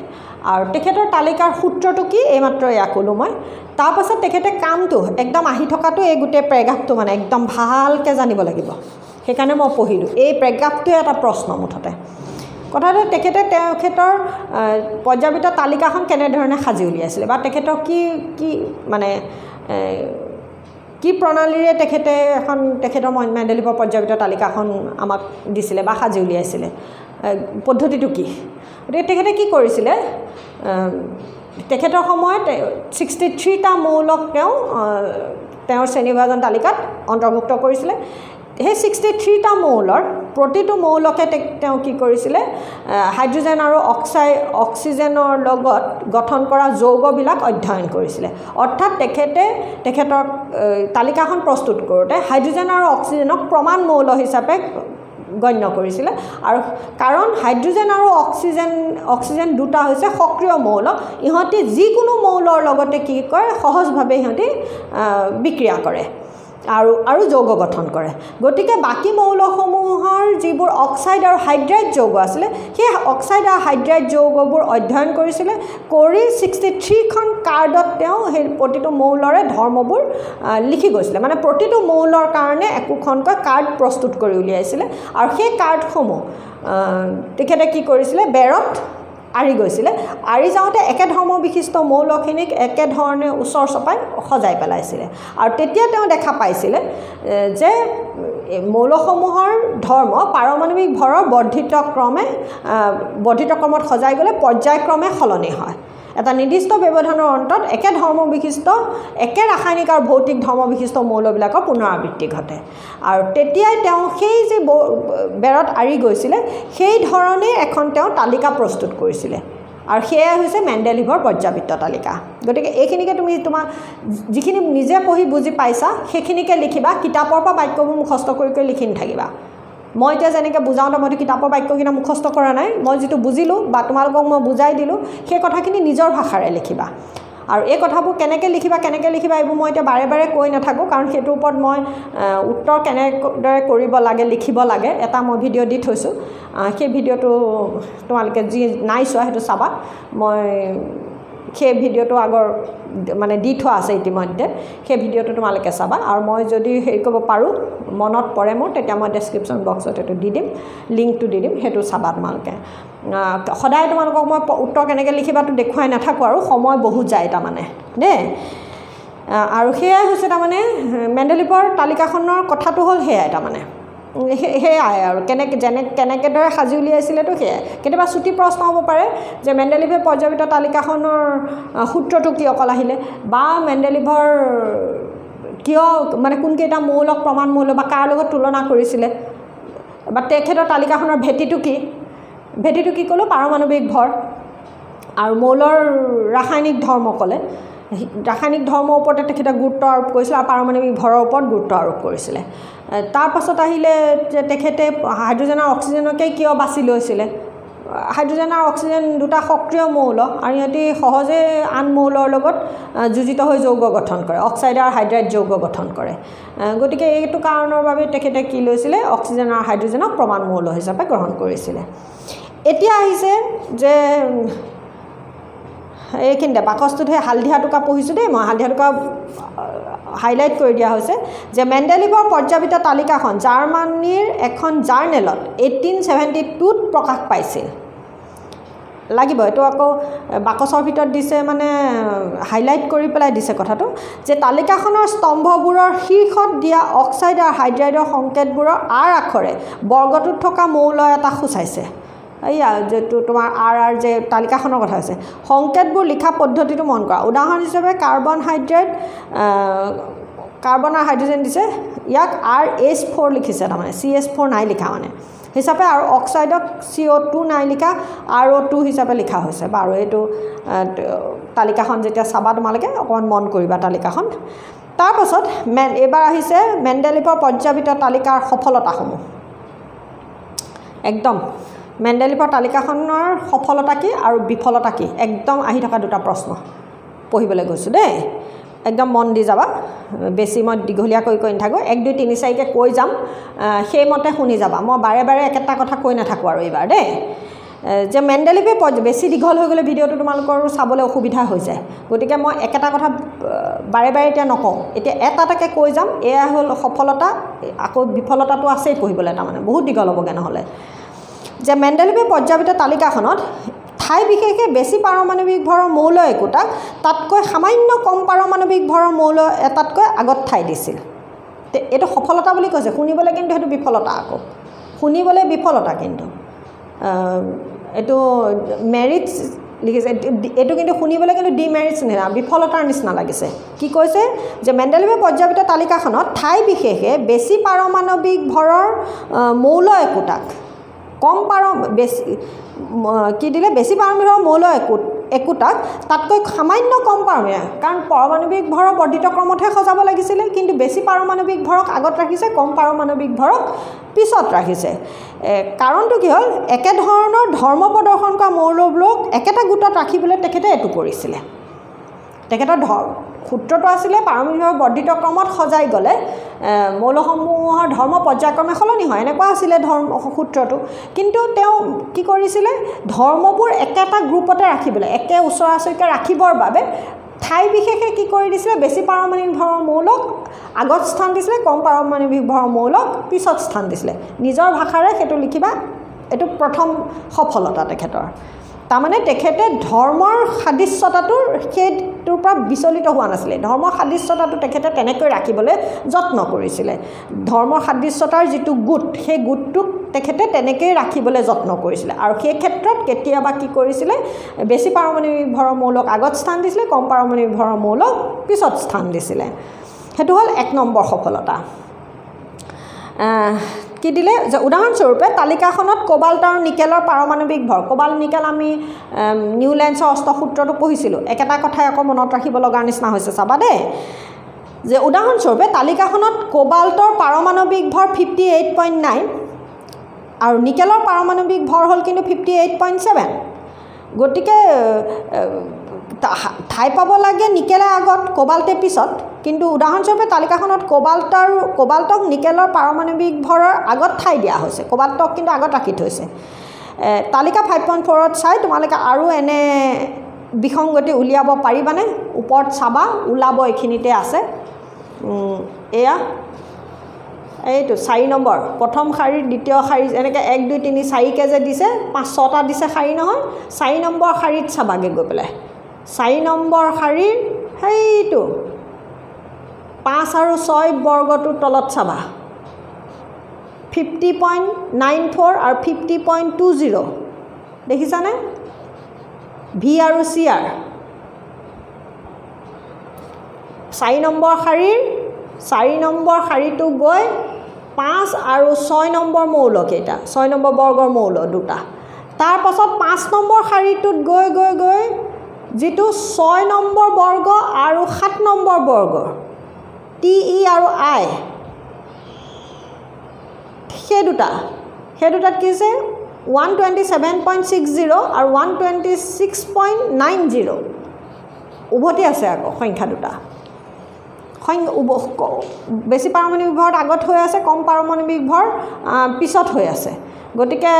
আৰু তেখেতৰ তালিকাৰ সূত্ৰটো কি? এইমাত্ৰ এয়া ক'লোঁ মই। তাৰপাছত তেখেতে কামটো একদম আহি থকাটো এই গোটেই প্ৰেগ্ৰাফটো মানে একদম ভালকৈ জানিব লাগিব। সেইকাৰণে মই পঢ়িলোঁ। এই প্ৰেগ্ৰাফটোৱে এটা প্ৰশ্ন মুঠতে। কথাটো তেখেতে তেখেতৰ পৰ্যাপিত তালিকাখন কেনেধৰণে সাজি উলিয়াইছিলে বা তেখেতৰ কি কি মানে কি প্ৰণালীৰে তেখেতে এখন তেখেতৰ মেণ্ডেলিভৰ পৰ্যাপিত তালিকাখন আমাক দিছিলে বা সাজি উলিয়াইছিলে? পদ্ধতিটো কি? গতিকে তেখেতে কি কৰিছিলে? তেখেতৰ সময়ত ছিক্সটি থ্ৰীটা মৌলক তেওঁ তেওঁৰ শ্ৰেণীবিভাজন তালিকাত অন্তৰ্ভুক্ত কৰিছিলে। সেই ছিক্সটি থ্ৰীটা মৌলৰ প্ৰতিটো মৌলকে তেওঁ কি কৰিছিলে হাইড্ৰজেন আৰু অক্সাই অক্সিজেনৰ লগত গঠন কৰা যৌগবিলাক অধ্যয়ন কৰিছিলে। অৰ্থাৎ তেখেতে তেখেতৰ তালিকাখন প্ৰস্তুত কৰোঁতে হাইড্ৰজেন আৰু অক্সিজেনক প্ৰমাণ মৌল হিচাপে গণ্য কৰিছিলে। আৰু কাৰণ হাইড্ৰজেন আৰু অক্সিজেন অক্সিজেন দুটা হৈছে সক্ৰিয় মৌল ইহঁতি যিকোনো মৌলৰ লগতে কি কৰে সহজভাৱে সিহঁতি বিক্ৰিয়া কৰে। আৰু আৰু যৌগ গঠন কৰে। গতিকে বাকী মৌলসমূহৰ যিবোৰ অক্সাইড আৰু হাইড্ৰাইড যৌগ আছিলে সেই অক্সাইড আৰু হাইড্ৰাইড যৌগবোৰ অধ্যয়ন কৰিছিলে। কৰি ছিক্সটি থ্ৰীখন কাৰ্ডত তেওঁ সেই প্ৰতিটো মৌলৰে ধৰ্মবোৰ লিখি গৈছিলে। মানে প্ৰতিটো মৌলৰ কাৰণে একোখনকৈ কাৰ্ড প্ৰস্তুত কৰি উলিয়াইছিলে। আৰু সেই কাৰ্ডসমূহ তেখেতে কি কৰিছিলে? বেৰত আঁৰি গৈছিলে। আঁৰি যাওঁতে একে ধৰ্ম বিশিষ্ট মৌলখিনিক একেধৰণে ওচৰ চপাই সজাই পেলাইছিলে। আৰু তেতিয়া তেওঁ দেখা পাইছিলে যে মৌলসমূহৰ ধৰ্ম পাৰমাণৱিক ভৰৰ বৰ্ধিত ক্ৰমে বৰ্ধিত ক্ৰমত সজাই গ'লে পৰ্যায়ক্ৰমে সলনি হয়। এটা নিৰ্দিষ্ট ব্যৱধানৰ অন্তত একে ধৰ্ম বিশিষ্ট একে ৰাসায়নিক আৰু ভৌতিক ধৰ্ম বিশিষ্ট মৌলবিলাকৰ পুনৰাবৃত্তি ঘটে। আৰু তেতিয়াই তেওঁ সেই যে বেৰত আঁৰি গৈছিলে সেই ধৰণেই এখন তেওঁ তালিকা প্ৰস্তুত কৰিছিলে। আৰু সেয়াই হৈছে মেণ্ডেলিভৰ পৰ্যাবৃত্ত তালিকা। গতিকে এইখিনিকে তুমি তোমাৰ যিখিনি নিজে পঢ়ি বুজি পাইছা সেইখিনিকে লিখিবা কিতাপৰ পৰা বাক্যবোৰ মুখস্থ কৰি কৰি লিখি নাথাকিবা। মই এতিয়া যেনেকৈ বুজাওঁতে মইতো কিতাপৰ বাক্যকেইটা মুখস্থ কৰা নাই মই যিটো বুজিলোঁ বা তোমালোকক মই বুজাই দিলোঁ সেই কথাখিনি নিজৰ ভাষাৰে লিখিবা। আৰু এই কথাবোৰ কেনেকৈ লিখিবা কেনেকৈ লিখিবা এইবোৰ মই এতিয়া বাৰে বাৰে কৈ নাথাকোঁ কাৰণ সেইটোৰ ওপৰত মই উত্তৰ কেনেদৰে কৰিব লাগে লিখিব লাগে এটা মই ভিডিঅ' দি থৈছোঁ। সেই ভিডিঅ'টো তোমালোকে যি নাই চোৱা সেইটো চাবা। মই সেই ভিডিঅ'টো আগৰ মানে দি থোৱা আছে ইতিমধ্যে সেই ভিডিঅ'টো তোমালোকে চাবা। আৰু মই যদি হেৰি কৰিব পাৰোঁ মনত পৰে মোৰ তেতিয়া মই ডেছক্ৰিপশ্যন বক্সত এইটো দি দিম লিংকটো দি দিম সেইটো চাবা তোমালোকে। সদায় তোমালোকক মই উত্তৰ কেনেকৈ লিখিবাটো দেখুৱাই নাথাকোঁ আৰু সময় বহুত যায় তাৰমানে দেই। আৰু সেয়াই হৈছে তাৰমানে মেণ্ডেলিপৰ তালিকাখনৰ কথাটো হ'ল সেয়াই তাৰমানে। সেয়াই আৰু কেনেকৈ যেনে কেনেকেদৰে সাজি উলিয়াইছিলেতো সেয়াই। কেতিয়াবা চুটি প্ৰশ্ন হ'ব পাৰে যে মেণ্ডেলিভে পৰ্যাপিত তালিকাখনৰ সূত্ৰটো কিয় অকল আহিলে? বা মেণ্ডেলিভৰ কিয় মানে কোনকেইটা মৌলক প্ৰমাণ মৌল বা কাৰ লগত তুলনা কৰিছিলে? বা তেখেতৰ তালিকাখনৰ ভেটিটো কি? ভেটিটো কি ক'লোঁ? পাৰমাণৱিক ভৰ। আৰু মৌলৰ ৰাসায়নিক ধৰ্ম ক'লে। ৰাসায়নিক ধৰ্মৰ ওপৰতে তেখেতে গুৰুত্ব আৰোপ কৰিছিলে আৰু পাৰমাণৱিক ভৰৰ ওপৰত গুৰুত্ব আৰোপ কৰিছিলে। তাৰপাছত আহিলে যে তেখেতে হাইড্ৰজেন আৰু অক্সিজেনকে কিয় বাছি লৈছিলে? হাইড্ৰজেন আৰু অক্সিজেন দুটা সক্ৰিয় মৌল আৰু ইহঁতি সহজে আন মৌলৰ লগত যুঁজিত হৈ যৌগ গঠন কৰে। অক্সাইড আৰু হাইড্ৰাইড যৌগ গঠন কৰে। গতিকে এইটো কাৰণৰ বাবে তেখেতে কি লৈছিলে? অক্সিজেন আৰু হাইড্ৰজেনক প্ৰমাণ মৌল হিচাপে গ্ৰহণ কৰিছিলে। এতিয়া আহিছে যে এইখিনিতে বাকচটোতহে হালধীয়া টোকা পঢ়িছোঁ দেই মই হালধীয়া টোকা হাইলাইট কৰি দিয়া হৈছে যে মেণ্ডেলিভৰ পৰ্যাপিত তালিকাখন জাৰ্মানীৰ এখন জাৰ্নেলত এইটিন ছেভেণ্টি টুত প্ৰকাশ পাইছিল। লাগিব এইটো আকৌ বাকচৰ ভিতৰত দিছে মানে হাইলাইট কৰি পেলাই দিছে কথাটো যে তালিকাখনৰ স্তম্ভবোৰৰ শীৰ্ষত দিয়া অক্সাইড আৰু হাইড্ৰাইডৰ সংকেতবোৰৰ আৰ আখৰে বৰ্গটোত থকা মৌল এটা সূচাইছে। এইয়া যিটো তোমাৰ আৰ আৰ যে তালিকাখনৰ কথা হৈছে সংকেতবোৰ লিখা পদ্ধতিটো মন কৰা। উদাহৰণ হিচাপে কাৰ্বন হাইড্ৰেট কাৰ্বন আৰু হাইড্ৰজেন দিছে। ইয়াক আৰ এইচ ফ'ৰ লিখিছে তাৰমানে চি এইচ ফ'ৰ নাই লিখা মানে। হিচাপে আৰু অক্সাইডক চি অ' টু নাই লিখা আৰ অ' টু হিচাপে লিখা হৈছে। বাৰু এইটো তালিকাখন যেতিয়া চাবা তোমালোকে অকণমান মন কৰিবা তালিকাখন। তাৰপাছত মেন এইবাৰ আহিছে মেণ্ডেলিপৰ পৰ্যাপিত তালিকাৰ সফলতাসমূহ। একদম। মেণ্ডেলিপৰ তালিকাখনৰ সফলতা কি আৰু বিফলতা কি? একদম আহি থকা দুটা প্ৰশ্ন। পঢ়িবলৈ গৈছোঁ দেই। একদম মন দি যাবা। বেছি মই দীঘলীয়া কৰি কৈ নাথাকোঁ। এক দুই তিনি চাৰিকৈ কৈ যাম। সেইমতে শুনি যাবা। মই বাৰে বাৰে একেটা কথা কৈ নাথাকোঁ আৰু এইবাৰ দেই। যে মেণ্ডেলিভে বেছি দীঘল হৈ গ'লে ভিডিঅ'টো তোমালোকৰ চাবলৈ অসুবিধা হৈ যায়। গতিকে মই একেটা কথা বাৰে বাৰে এতিয়া নকওঁ। এতিয়া এটা এটাকৈ কৈ যাম। এয়া হ'ল সফলতা। আকৌ বিফলতাটো আছেই পঢ়িবলৈ তাৰমানে। বহুত দীঘল হ'বগৈ নহ'লে। যে মেণ্ডেলিভে পৰ্যাপিত তালিকাখনত ঠাই বিশেষে বেছি পাৰমাণৱিক ভৰৰ মৌল একোটাক তাতকৈ সামান্য কম পাৰমাণৱিক ভৰৰ মৌল এটাতকৈ আগত ঠাই দিছিল। এইটো সফলতা বুলি কৈছে। শুনিবলৈ কিন্তু সেইটো বিফলতা আকৌ। শুনিবলৈ বিফলতা কিন্তু। এইটো মেৰিটছ লিখিছে। এইটো কিন্তু শুনিবলৈ কিন্তু ডি মেৰিটছ নিচিনা বিফলতাৰ নিচিনা লাগিছে। কি কৈছে? যে মেণ্ডেলিভে পৰ্যাপিত তালিকাখনত ঠাই বিশেষে বেছি পাৰমাণৱিক ভৰৰ মৌল একোটাক কম পাৰ বেছি কি দিলে বেছি পাৰমাণৱিক মৌল একো একোটাক তাতকৈ সামান্য কম পাৰমাণৱিক কাৰণ পাৰমাণৱিক ভৰক বৰ্ধিত ক্ৰমতহে সজাব লাগিছিলে কিন্তু বেছি পাৰমাণৱিক ভৰক আগত ৰাখিছে কম পাৰমাণৱিক ভৰক পিছত ৰাখিছে। কাৰণটো কি হ'ল? একেধৰণৰ ধৰ্ম প্ৰদৰ্শন কৰা মৌলবোৰক একেটা গোটত ৰাখিবলৈ তেখেতে এইটো কৰিছিলে তেখেতৰ ধ সূত্ৰটো আছিলে পাৰমাণৱিক বৰ্ধিত ক্ৰমত সজাই গ'লে মৌলসমূহৰ ধৰ্ম পৰ্যায়ক্ৰমে সলনি হয়। এনেকুৱা আছিলে ধৰ্ম সূত্ৰটো। কিন্তু তেওঁ কি কৰিছিলে? ধৰ্মবোৰ একেটা গ্ৰুপতে ৰাখিবলৈ একে ওচৰা ওচৰিকৈ ৰাখিবৰ বাবে ঠাই বিশেষে কি কৰি দিছিলে? বেছি পাৰমাণৱিক ভৰৰ মৌলক আগত স্থান দিছিলে কম পাৰমাণৱিক ভৰৰ মৌলক পিছত স্থান দিছিলে। নিজৰ ভাষাৰে সেইটো লিখিবা এইটো প্ৰথম সফলতা তেখেতৰ। তাৰমানে তেখেতে ধৰ্মৰ সাদৃশ্যতাটোৰ সেইটোৰ পৰা বিচলিত হোৱা নাছিলে। ধৰ্মৰ সাদৃশ্যতাটো তেখেতে তেনেকৈ ৰাখিবলৈ যত্ন কৰিছিলে। ধৰ্মৰ সাদৃশ্যতাৰ যিটো গোট সেই গোটটোক তেখেতে তেনেকৈয়ে ৰাখিবলৈ যত্ন কৰিছিলে। আৰু সেই ক্ষেত্ৰত কেতিয়াবা কি কৰিছিলে বেছি পাৰমাণৱিক ভৰৰ মৌলক আগত স্থান দিছিলে কম পাৰমাণৱিক ভৰৰ মৌলক পিছত স্থান দিছিলে। সেইটো হ'ল এক নম্বৰ সফলতা। কি দিলে। যে উদাহৰণস্বৰূপে তালিকাখনত কোবাল্ট আৰু নিকেলৰ পাৰমাণৱিক ভৰ। কোবাল্ট নিকেল আমি নিউলেঞ্চৰ অস্ত্ৰ সূত্ৰটো পঢ়িছিলোঁ। একেটা কথাই আকৌ মনত ৰাখিব লগাৰ নিচিনা হৈছে চাবা দেই। যে উদাহৰণস্বৰূপে তালিকাখনত কোবাল্টৰ পাৰমাণৱিক ভৰ ফিফটি এইট পইণ্ট নাইন আৰু নিকেলৰ পাৰমাণৱিক ভৰ হ'ল কিন্তু ফিফটি এইট পইণ্ট ছেভেন গতিকে ঠাই পাব লাগে নিকেলে আগত কোবাল্টে পিছত। কিন্তু উদাহৰণস্বৰূপে তালিকাখনত কোবাল্ট আৰু কোবাল্টক নিকেলৰ পাৰমাণৱিক ভৰৰ আগত ঠাই দিয়া হৈছে। কোবাল্টক কিন্তু আগত ৰাখি থৈছে। তালিকা ফাইভ পইণ্ট ফ'ৰত চাই তোমালোকে আৰু এনে বিসংগতি উলিয়াব পাৰিবানে? ওপৰত চাবা ওলাব এইখিনিতে আছে। এয়া। এইটো চাৰি নম্বৰ। প্ৰথম শাৰীৰ দ্বিতীয় শাৰী এনেকৈ এক দুই তিনি চাৰিকৈ যে দিছে পাঁচ ছটা দিছে শাৰী নহয়। চাৰি নম্বৰ শাৰীত চাবাগৈ গৈ পেলাই। চাৰি নম্বৰ শাৰীৰ সেইটো। পাঁচ আৰু ছয় বৰ্গটোৰ তলত চাবা। ফিফটি পইণ্ট নাইন ফ'ৰ আৰু ফিফটি পইণ্ট টু জিৰ' দেখিছানে? ভি আৰু চি আৰ। চাৰি নম্বৰ শাৰীৰ চাৰি নম্বৰ শাৰীটো গৈ পাঁচ আৰু ছয় নম্বৰ মৌলকেইটা ছয় নম্বৰ বৰ্গৰ মৌল দুটা। তাৰপাছত পাঁচ নম্বৰ শাৰীটোত গৈ গৈ গৈ যিটো ছয় নম্বৰ বৰ্গ আৰু সাত নম্বৰ বৰ্গৰ টি ই আৰু আই সেই দুটা। সেই দুটাত কি হৈছে? One twenty seven point six zero' আৰু one twenty six point nine zero' উভতি আছে আকৌ সংখ্যা দুটা। বেছি পাৰমাণৱিক ভৰত আগত হৈ আছে কম পাৰমাণৱিক ভৰ পিছত হৈ আছে। গতিকে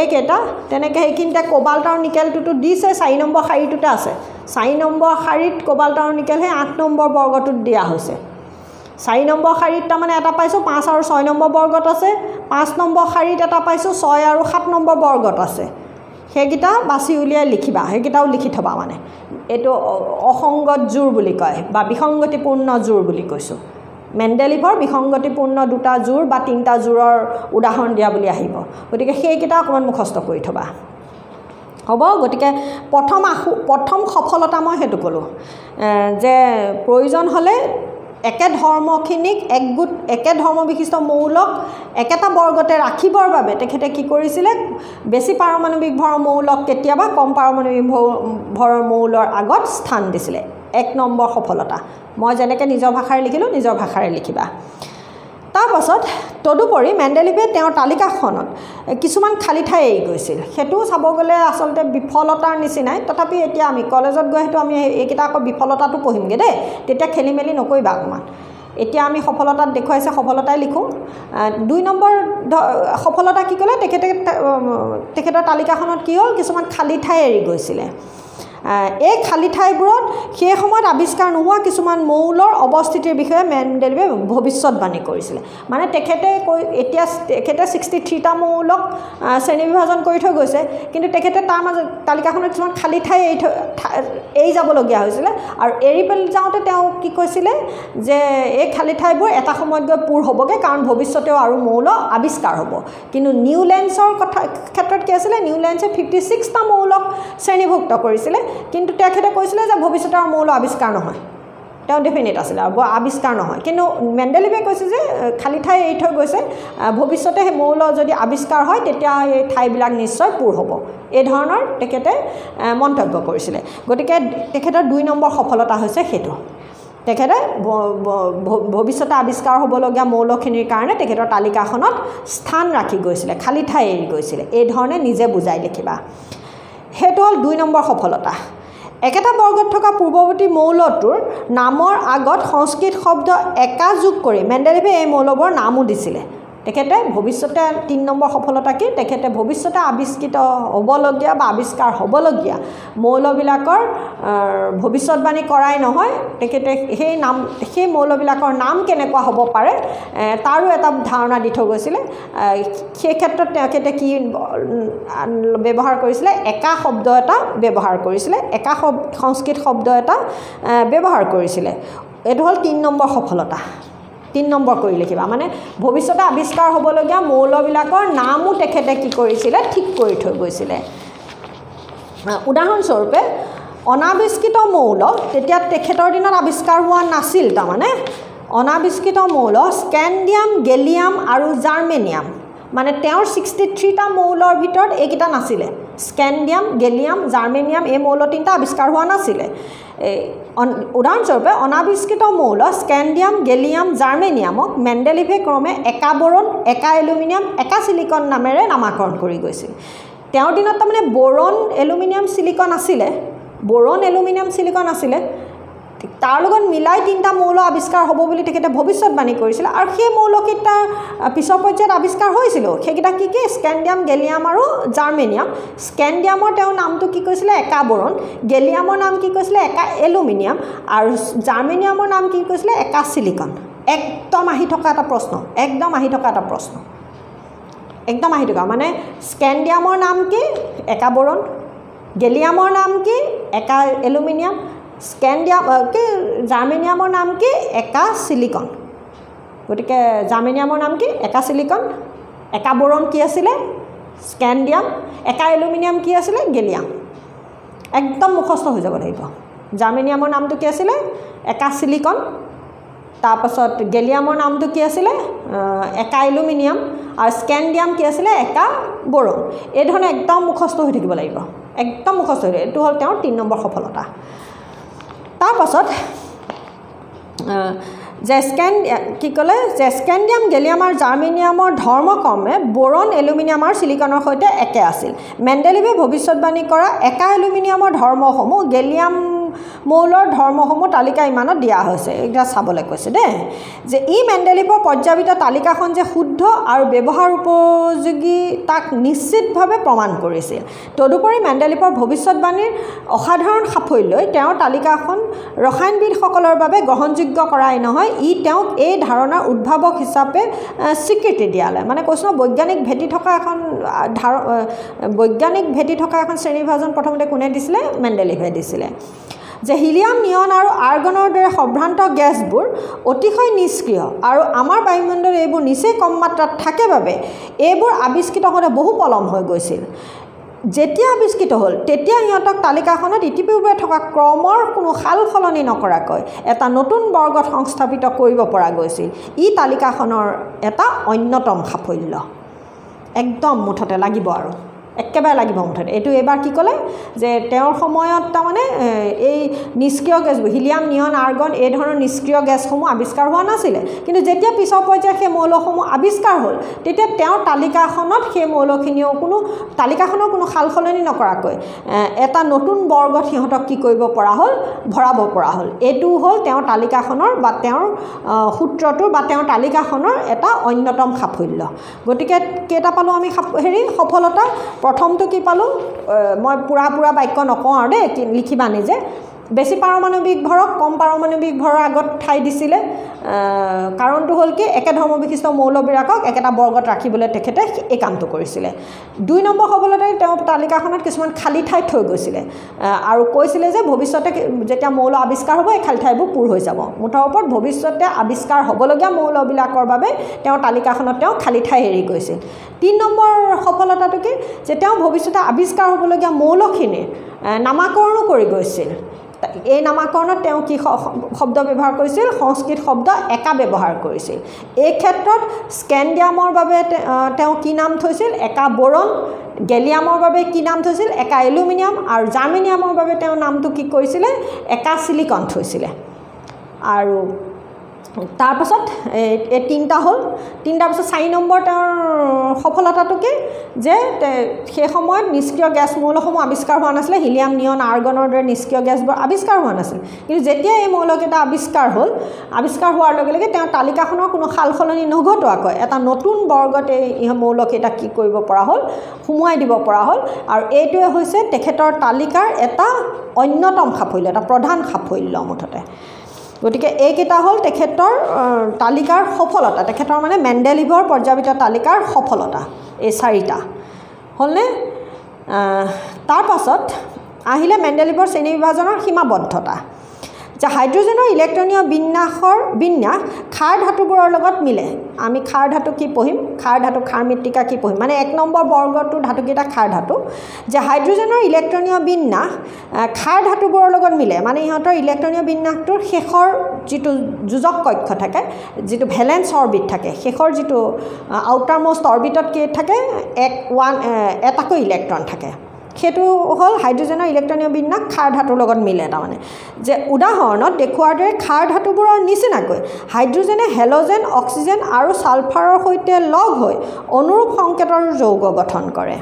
এইকেইটা তেনেকৈ সেইখিনিতে কোবাল্ট আৰু নিকেলটোতো দিছে চাৰি নম্বৰ শাৰীটোতে আছে। চাৰি নম্বৰ শাৰীত কোবাল্ট আৰু নিকেল সেই আঠ নম্বৰ বৰ্গটোত দিয়া হৈছে। চাৰি নম্বৰ শাৰীত তাৰমানে এটা পাইছোঁ পাঁচ আৰু ছয় নম্বৰ বৰ্গত আছে পাঁচ নম্বৰ শাৰীত এটা পাইছোঁ ছয় আৰু সাত নম্বৰ বৰ্গত আছে। সেইকেইটা বাছি উলিয়াই লিখিবা সেইকেইটাও লিখি থ'বা মানে। এইটো অসংগত জোৰ বুলি কয় বা বিসংগতিপূৰ্ণ জোৰ বুলি কৈছোঁ। মেণ্ডেলিভৰ বিসংগতিপূৰ্ণ দুটা জোৰ বা তিনিটা জোৰৰ উদাহৰণ দিয়া বুলি আহিব। গতিকে সেইকেইটা অকণমান মুখস্থ কৰি থ'বা। হ'ব গতিকে প্ৰথম আশু প্ৰথম সফলতা মই সেইটো ক'লোঁ যে প্ৰয়োজন হ'লে একে ধৰ্মখিনিক একগোট একে ধৰ্ম বিশিষ্ট মৌলক একেটা বৰ্গতে ৰাখিবৰ বাবে তেখেতে কি কৰিছিলে? বেছি পাৰমাণৱিক ভৰৰ মৌলক কেতিয়াবা কম পাৰমাণৱিক ভৰৰ মৌলৰ আগত স্থান দিছিলে। এক নম্বৰ সফলতা। মই যেনেকৈ নিজৰ ভাষাৰে লিখিলোঁ নিজৰ ভাষাৰে লিখিবা। তাৰপাছত তদুপৰি মেণ্ডেলিভে তেওঁৰ তালিকাখনত কিছুমান খালী ঠাই এৰি গৈছিল। সেইটোও চাব গ'লে আচলতে বিফলতাৰ নিচিনাই। তথাপি এতিয়া আমি কলেজত গৈ সেইটো আমি এইকেইটা আকৌ বিফলতাটো পঢ়িমগৈ দেই। তেতিয়া খেলি মেলি নকৰিবা অকণমান। এতিয়া আমি সফলতাত দেখুৱাইছে সফলতাই লিখোঁ। দুই নম্বৰ সফলতা কি ক'লে? তেখেতে তেখেতৰ তালিকাখনত কি হ'ল? কিছুমান খালী ঠাই এৰি গৈছিলে। এই খালী ঠাইবোৰত সেই সময়ত আৱিষ্কাৰ নোহোৱা কিছুমান মৌলৰ অৱস্থিতিৰ বিষয়ে মেণ্ডেলিভে ভৱিষ্যতবাণী কৰিছিলে। মানে তেখেতে কৈ এতিয়া তেখেতে ছিক্সটি থ্ৰীটা মৌলক শ্ৰেণী বিভাজন কৰি থৈ গৈছে। কিন্তু তেখেতে তাৰ মাজত তালিকাখনত কিছুমান খালী ঠাই এৰি থৈ এৰি যাবলগীয়া হৈছিলে। আৰু এৰি পেলাই যাওঁতে তেওঁ কি কৈছিলে যে এই খালী ঠাইবোৰ এটা সময়ত গৈ পূৰ হ'বগৈ কাৰণ ভৱিষ্যতেও আৰু মৌল আৱিষ্কাৰ হ'ব। কিন্তু নিউ লেন্সৰ কথা ক্ষেত্ৰত কি আছিলে? নিউ লেন্সে ফিফটি ছিক্সটা মৌলক শ্ৰেণীভুক্ত কৰিছিলে। কিন্তু তেখেতে কৈছিলে যে ভৱিষ্যতে আৰু মৌল আৱিষ্কাৰ নহয়। তেওঁ ডেফিনেট আছিলে আৰু আৱিষ্কাৰ নহয়। কিন্তু মেণ্ডেলিভে কৈছে যে খালী ঠাই এৰি থৈ গৈছে। ভৱিষ্যতে সেই মৌল যদি আৱিষ্কাৰ হয় তেতিয়া এই ঠাইবিলাক নিশ্চয় পূৰ হ'ব। এই ধৰণৰ তেখেতে মন্তব্য কৰিছিলে। গতিকে তেখেতৰ দুই নম্বৰ সফলতা হৈছে সেইটো। তেখেতে ভৱিষ্যতে আৱিষ্কাৰ হ'বলগীয়া মৌলখিনিৰ কাৰণে তেখেতৰ তালিকাখনত স্থান ৰাখি গৈছিলে খালী ঠাই এৰি গৈছিলে। এই ধৰণে নিজে বুজাই লিখিবা সেইটো হ'ল দুই নম্বৰ সফলতা। একেটা বৰ্গত থকা পূৰ্বৱৰ্তী মৌলটোৰ নামৰ আগত সংস্কৃত শব্দ একা যোগ কৰি মেণ্ডেলিভে এই মৌলবোৰৰ নামো দিছিলে। তেখেতে ভৱিষ্যতে তিনি নম্বৰ সফলতা কি? তেখেতে ভৱিষ্যতে আৱিষ্কৃত হ'বলগীয়া বা আৱিষ্কাৰ হ'বলগীয়া মৌলবিলাকৰ ভৱিষ্যতবাণী কৰাই নহয়। তেখেতে সেই নাম সেই মৌলবিলাকৰ নাম কেনেকুৱা হ'ব পাৰে তাৰো এটা ধাৰণা দি থৈ গৈছিলে। সেই ক্ষেত্ৰত তেখেতে কি ব্যৱহাৰ কৰিছিলে? একা শব্দ এটা ব্যৱহাৰ কৰিছিলে। একা শব্দ সংস্কৃত শব্দ এটা ব্যৱহাৰ কৰিছিলে। এইটো হ'ল তিনি নম্বৰ সফলতা। তিনি নম্বৰ কৰি লিখিবা। মানে ভৱিষ্যতে আৱিষ্কাৰ হ'বলগীয়া মৌলবিলাকৰ নামো তেখেতে কি কৰিছিলে ঠিক কৰি থৈ গৈছিলে। উদাহৰণস্বৰূপে অনাৱিষ্কৃত মৌল তেতিয়া তেখেতৰ দিনত আৱিষ্কাৰ হোৱা নাছিল তাৰমানে। অনাৱিষ্কৃত মৌল স্কেণ্ডিয়াম গেলিয়াম আৰু জাৰ্মেনিয়াম। মানে তেওঁৰ ছিক্সটি থ্ৰীটা মৌলৰ ভিতৰত এইকেইটা নাছিলে। স্কেণ্ডিয়াম গেলিয়াম জাৰ্মেনিয়াম এই মৌল তিনিটা আৱিষ্কাৰ হোৱা নাছিলে। এই উদাহৰণস্বৰূপে অনাৱিষ্কৃত মৌল স্কেণ্ডিয়াম গেলিয়াম জাৰ্মেনিয়ামক মেণ্ডেলিভে ক্ৰমে একা বৰণ একা এলুমিনিয়াম একা চিলিকন নামেৰে নামাকৰণ কৰি গৈছিল। তেওঁৰ দিনত তাৰমানে বৰণ এলুমিনিয়াম চিলিকন আছিলে বৰণ এলুমিনিয়াম চিলিকন আছিলে তাৰ লগত মিলাই তিনিটা মৌল আৱিষ্কাৰ হ'ব বুলি তেখেতে ভৱিষ্যতবাণী কৰিছিলে আৰু সেই মৌলকেইটা পিছৰ পৰ্যায়ত আৱিষ্কাৰ হৈছিলোঁ। সেইকেইটা কি কি? স্কেণ্ডিয়াম গেলিয়াম আৰু জাৰ্মেনিয়াম। স্কেণ্ডিয়ামৰ তেওঁৰ নামটো কি কৈছিলে? একা বৰণ গেলিয়ামৰ নাম কি কৈছিলে? একা এলুমিনিয়াম। আৰু জাৰ্মেনিয়ামৰ নাম কি কৈছিলে? একা চিলিকন। একদম আহি থকা এটা প্ৰশ্ন। একদম আহি থকা এটা প্ৰশ্ন। একদম আহি থকা। মানে স্কেণ্ডিয়ামৰ নাম কি? একা বৰণ গেলিয়ামৰ নাম কি? একা এলুমিনিয়াম। স্কেণ্ডিয়াম কি জাৰ্মেনিয়ামৰ নাম কি? একা চিলিকন গতিকে জাৰ্মেনিয়ামৰ নাম কি? একা চিলিকন একা বৰণ কি আছিলে? স্কেণ্ডিয়াম একা এলুমিনিয়াম কি আছিলে? গেলিয়াম একদম মুখস্থ হৈ যাব লাগিব। জাৰ্মেনিয়ামৰ নামটো কি আছিলে? একা চিলিকন তাৰপাছত গেলিয়ামৰ নামটো কি আছিলে? একা এলুমিনিয়াম আৰু স্কেণ্ডিয়াম কি আছিলে? একা বৰণ। এই ধৰণে একদম মুখস্থ হৈ থাকিব লাগিব। একদম মুখস্থ হৈ এইটো হ'ল তেওঁৰ তিনি নম্বৰ সফলতা। তাৰপাছত জেস্কেন কি ক'লে? জেস্কেণ্ডিয়াম গেলিয়াম আৰু জাৰ্মেনিয়ামৰ ধৰ্মক্ৰমে বৰণ এলুমিনিয়াম আৰু চিলিকনৰ সৈতে একে আছিল। মেণ্ডেলিভে ভৱিষ্যতবাণী কৰা একা এলুমিনিয়ামৰ ধৰ্মসমূহ গেলিয়াম মৌলৰ ধৰ্মসমূহ তালিকা ইমানত দিয়া হৈছে। এইকেইটা চাবলৈ কৈছে দেই যে ই মেণ্ডেলিভৰ পৰ্যাপিত তালিকাখন যে শুদ্ধ আৰু ব্যৱহাৰ উপযোগী তাক নিশ্চিতভাৱে প্ৰমাণ কৰিছিল। তদুপৰি মেণ্ডেলিভৰ ভৱিষ্যতবাণীৰ অসাধাৰণ সাফল্যই তেওঁৰ তালিকাখন ৰসায়নবিদসকলৰ বাবে গ্ৰহণযোগ্য কৰাই নহয় ই তেওঁক এই ধাৰণাৰ উদ্ভাৱক হিচাপে স্বীকৃতি দিয়ালে। মানে কৈছোঁ বৈজ্ঞানিক ভেটি থকা এখন ধাৰ বৈজ্ঞানিক ভেটি থকা এখন শ্ৰেণীভাজন প্ৰথমতে কোনে দিছিলে? মেণ্ডেলিভে দিছিলে। যে হিলিয়াম নিয়ন আৰু আৰ্গনৰ দৰে সম্ভ্ৰান্ত গেছবোৰ অতিশয় নিষ্ক্ৰিয় আৰু আমাৰ বায়ুমণ্ডলত এইবোৰ নিচেই কম মাত্ৰাত থাকে বাবে এইবোৰ আৱিষ্কৃত হওঁতে বহু পলম হৈ গৈছিল। যেতিয়া আৱিষ্কৃত হ'ল তেতিয়া সিহঁতক তালিকাখনত ইতিপূৰ্বে থকা ক্ৰমৰ কোনো সাল সলনি নকৰাকৈ এটা নতুন বৰ্গত সংস্থাপিত কৰিব পৰা গৈছিল। ই তালিকাখনৰ এটা অন্যতম সাফল্য। একদম মুঠতে লাগিব আৰু। একেবাৰে লাগিব মুঠতে। এইটো এইবাৰ কি ক'লে? যে তেওঁৰ সময়ত তাৰমানে এই নিষ্ক্ৰিয় গেছবোৰ হিলিয়াম নিয়ন আৰ্গন এই ধৰণৰ নিষ্ক্ৰিয় গেছসমূহ আৱিষ্কাৰ হোৱা নাছিলে। কিন্তু যেতিয়া পিছৰ পৰ্যায়ত সেই মৌলসমূহ আৱিষ্কাৰ হ'ল তেতিয়া তেওঁৰ তালিকাখনত সেই মৌলখিনিও কোনো তালিকাখনৰ কোনো সাল সলনি নকৰাকৈ এটা নতুন বৰ্গত সিহঁতক কি কৰিব পৰা হ'ল? ভৰাব পৰা হ'ল। এইটো হ'ল তেওঁৰ তালিকাখনৰ বা তেওঁৰ সূত্ৰটোৰ বা তেওঁৰ তালিকাখনৰ এটা অন্যতম সাফল্য। গতিকে কেইটা পালোঁ আমি হেৰি সফলতা? প্ৰথমটো কি পালোঁ মই পূৰা পূৰা বাক্য নকওঁ আৰু দেই লিখিবা নিজে। বেছি পাৰমাণৱিক ভৰক কম পাৰমাণৱিক ভৰৰ আগত ঠাই দিছিলে। কাৰণটো হ'ল কি একে ধৰ্মবিশিষ্ট মৌলবিলাকক একেটা বৰ্গত ৰাখিবলৈ তেখেতে এই কামটো কৰিছিলে। দুই নম্বৰ সফলতাই তেওঁ তালিকাখনত কিছুমান খালী ঠাই থৈ গৈছিলে। আৰু কৈছিলে যে ভৱিষ্যতে যেতিয়া মৌল আৱিষ্কাৰ হ'ব এই খালী ঠাইবোৰ পূৰ হৈ যাব। মুঠৰ ওপৰত ভৱিষ্যতে আৱিষ্কাৰ হ'বলগীয়া মৌলবিলাকৰ বাবে তেওঁ তালিকাখনত তেওঁ খালী ঠাই এৰি গৈছিল তিনি নম্বৰ সফলতাটো কি যে তেওঁ ভৱিষ্যতে আৱিষ্কাৰ হ'বলগীয়া মৌলখিনিৰ নামাকৰণো কৰি গৈছিল। এই নামাকৰণত তেওঁ কি শব্দ ব্যৱহাৰ কৰিছিল? সংস্কৃত শব্দ একা ব্যৱহাৰ কৰিছিল। এই ক্ষেত্ৰত স্কেণ্ডিয়ামৰ বাবে তেওঁ কি নাম থৈছিল? একা বৰণ গেলিয়ামৰ বাবে কি নাম থৈছিল? একা এলুমিনিয়াম আৰু জাৰ্মেনিয়ামৰ বাবে তেওঁ নামটো কি কৰিছিলে? একা চিলিকন থৈছিলে। আৰু তাৰপাছত এই তিনিটা হ'ল। তিনিটাৰ পাছত চাৰি নম্বৰ তেওঁৰ সফলতাটো কি যে সেই সময়ত নিষ্ক্ৰিয় গেছ মৌলসমূহ আৱিষ্কাৰ হোৱা নাছিলে। হিলিয়াম নিয়ন আৰ্গনৰ দৰে নিষ্ক্ৰিয় গেছবোৰ আৱিষ্কাৰ হোৱা নাছিল। কিন্তু যেতিয়া এই মৌলকেইটা আৱিষ্কাৰ হ'ল আৱিষ্কাৰ হোৱাৰ লগে লগে তেওঁ তালিকাখনৰ কোনো সাল সলনি নঘটোৱাকৈ এটা নতুন বৰ্গত এই মৌলকেইটা কি কৰিব পৰা হ'ল সোমোৱাই দিব পৰা হ'ল। আৰু এইটোৱে হৈছে তেখেতৰ তালিকাৰ এটা অন্যতম সাফল্য এটা প্ৰধান সাফল্য মুঠতে। গতিকে এইকেইটা হ'ল তেখেতৰ তালিকাৰ সফলতা। তেখেতৰ মানে মেণ্ডেলিভৰ পৰ্যাপিত তালিকাৰ সফলতা এই চাৰিটা। হ'লনে? তাৰপাছত আহিলে মেণ্ডেলিভৰ শ্ৰেণী বিভাজনৰ সীমাবদ্ধতা। যে হাইড্ৰজেনৰ ইলেক্ট্ৰনীয় বিন্যাসৰ বিন্যাস খাৰ ধাতুবোৰৰ লগত মিলে। আমি খাৰ ধাতু কি পঢ়িম? খাৰ ধাতু খাৰ মৃত্তিকা কি পঢ়িম? মানে এক নম্বৰ বৰ্গটো ধাতুকেইটা খাৰ ধাতু। যে হাইড্ৰজেনৰ ইলেক্ট্ৰনীয় বিন্যাস খাৰ ধাতুবোৰৰ লগত মিলে। মানে ইহঁতৰ ইলেক্ট্ৰনীয় বিন্যাসটোৰ শেষৰ যিটো যোজক কক্ষ থাকে যিটো ভেলেঞ্চ অৰ্বিট থাকে শেষৰ যিটো আউটাৰ মষ্ট অৰ্বিটত কি থাকে? এক ওৱান এটাকৈ ইলেক্ট্ৰন থাকে। সেইটো হ'ল হাইড্ৰজেনৰ ইলেক্ট্ৰনীয় বিন্যাস খাৰ ধাতুৰ লগত মিলে তাৰমানে। যে উদাহৰণত দেখুওৱাৰ দৰে খাৰ ধাতুবোৰৰ নিচিনাকৈ হাইড্ৰজেনে হেল'জেন অক্সিজেন আৰু ছালফাৰৰ সৈতে লগ হৈ অনুৰূপ সংকেতৰ যৌগ গঠন কৰে।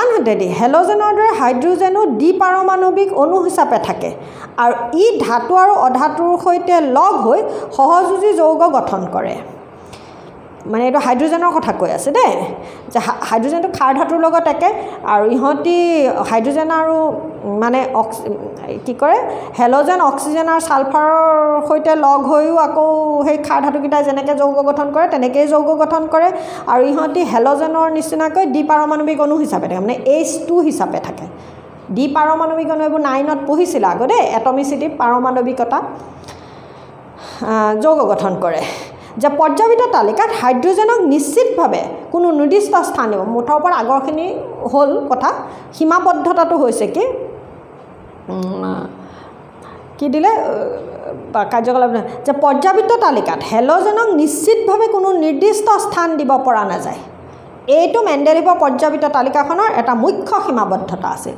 আনহাতেদি হেল'জেনৰ দৰে হাইড্ৰজেনো দ্বি পাৰমাণৱিক অণু হিচাপে থাকে আৰু ই ধাতু আৰু অধাতুৰ সৈতে লগ হৈ সহযোজী যৌগ গঠন কৰে। মানে এইটো হাইড্ৰজেনৰ কথা কৈ আছে দেই। যে হাইড্ৰজেনটো খাৰ ধাতুৰ লগত একে আৰু ইহঁতি হাইড্ৰজেন আৰু মানে অক্সি কি কৰে হেল'জেন অক্সিজেন আৰু ছালফাৰৰ সৈতে লগ হৈও আকৌ সেই খাৰ ধাতুকেইটাই যেনেকৈ যৌগ গঠন কৰে তেনেকৈয়ে যৌগ গঠন কৰে আৰু ইহঁতি হেল'জেনৰ নিচিনাকৈ দ্বি পাৰমাণৱিক অণু হিচাপে থাকে মানে এইচ টু হিচাপে থাকে। দ্বি পাৰমাণৱিক অণু এইবোৰ নাইনত পঢ়িছিলে আগতে এটমিচিটি পাৰমাণৱিকতা যৌগ গঠন কৰে। যে পৰ্যাপিত তালিকাত হাইড্ৰজেনক নিশ্চিতভাৱে কোনো নিৰ্দিষ্ট স্থান দিব মুঠৰ ওপৰত আগৰখিনি হ'ল কথা সীমাবদ্ধতাটো হৈছে কি? কি দিলে? কাৰ্যকলাপ যে পৰ্যাপিত তালিকাত হেল'জেনক নিশ্চিতভাৱে কোনো নিৰ্দিষ্ট স্থান দিব পৰা নাযায়। এইটো মেণ্ডেলিভৰ পৰ্যাপিত তালিকাখনৰ এটা মুখ্য সীমাবদ্ধতা আছিল।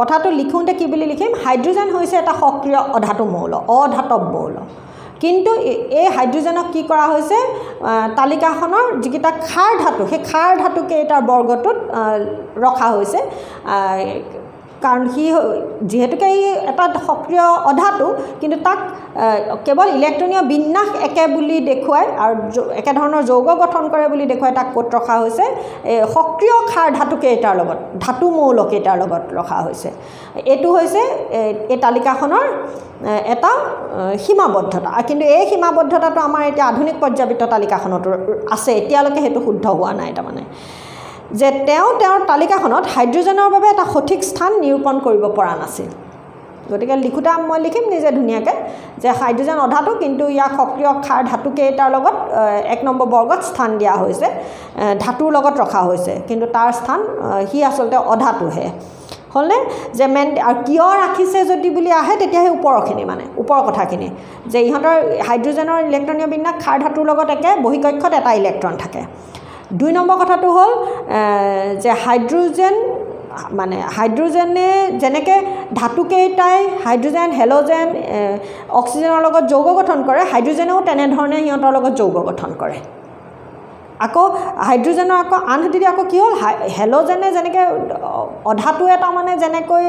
কথাটো লিখোঁতে কি বুলি লিখিম? হাইড্ৰজেন হৈছে এটা সক্ৰিয় অধাতু মৌল অধাতৱ মৌল। কিন্তু এই হাইড্ৰজেনক কি কৰা হৈছে? তালিকাখনৰ যিকেইটা খাৰ ধাতু সেই খাৰ ধাতুকেইটাৰ বৰ্গটোত ৰখা হৈছে। কাৰণ সি যিহেতুকে ই এটা সক্ৰিয় অধাতু কিন্তু তাক কেৱল ইলেক্ট্ৰনীয় বিন্যাস একে বুলি দেখুৱাই আৰু একেধৰণৰ যৌগ গঠন কৰে বুলি দেখুৱাই তাক ক'ত ৰখা হৈছে? সক্ৰিয় খাৰ ধাতুকেইটাৰ লগত ধাতু মৌলকেইটাৰ লগত ৰখা হৈছে। এইটো হৈছে এই তালিকাখনৰ এটা সীমাবদ্ধতা। কিন্তু এই সীমাবদ্ধতাটো আমাৰ এতিয়া আধুনিক পৰ্যাপিত তালিকাখনতো আছে এতিয়ালৈকে সেইটো শুদ্ধ হোৱা নাই তাৰমানে। যে তেওঁ তেওঁৰ তালিকাখনত হাইড্ৰজেনৰ বাবে এটা সঠিক স্থান নিৰূপণ কৰিব পৰা নাছিল। গতিকে লিখোঁতে মই লিখিম নিজে ধুনীয়াকৈ যে হাইড্ৰজেন অধাতু কিন্তু ইয়াক সক্ৰিয় খাৰ ধাতুকেইটাৰ লগত এক নম্বৰ বৰ্গত স্থান দিয়া হৈছে ধাতুৰ লগত ৰখা হৈছে। কিন্তু তাৰ স্থান সি আচলতে অধাতুহে। হ'লনে? যে মেন আৰু কিয় ৰাখিছে যদি বুলি আহে তেতিয়া সেই ওপৰৰখিনি মানে ওপৰৰ কথাখিনি। যে ইহঁতৰ হাইড্ৰজেনৰ ইলেক্ট্ৰনীয় বিন্যাস খাৰ ধাতুৰ লগত একে বহিকক্ষত এটা ইলেক্ট্ৰন থাকে। দুই নম্বৰ কথাটো হ'ল যে হাইড্ৰজেন মানে হাইড্ৰজেনে যেনেকৈ ধাতুকেইটাই হাইড্ৰজেন হেল'জেন অক্সিজেনৰ লগত যৌগ গঠন কৰে হাইড্ৰজেনেও তেনেধৰণে সিহঁতৰ লগত যৌগ গঠন কৰে। আকৌ হাইড্ৰজেনৰ আকৌ আনহাতেদি আকৌ কি হ'ল হেল'জেনে যেনেকৈ অধাটোৱে তাৰমানে যেনেকৈ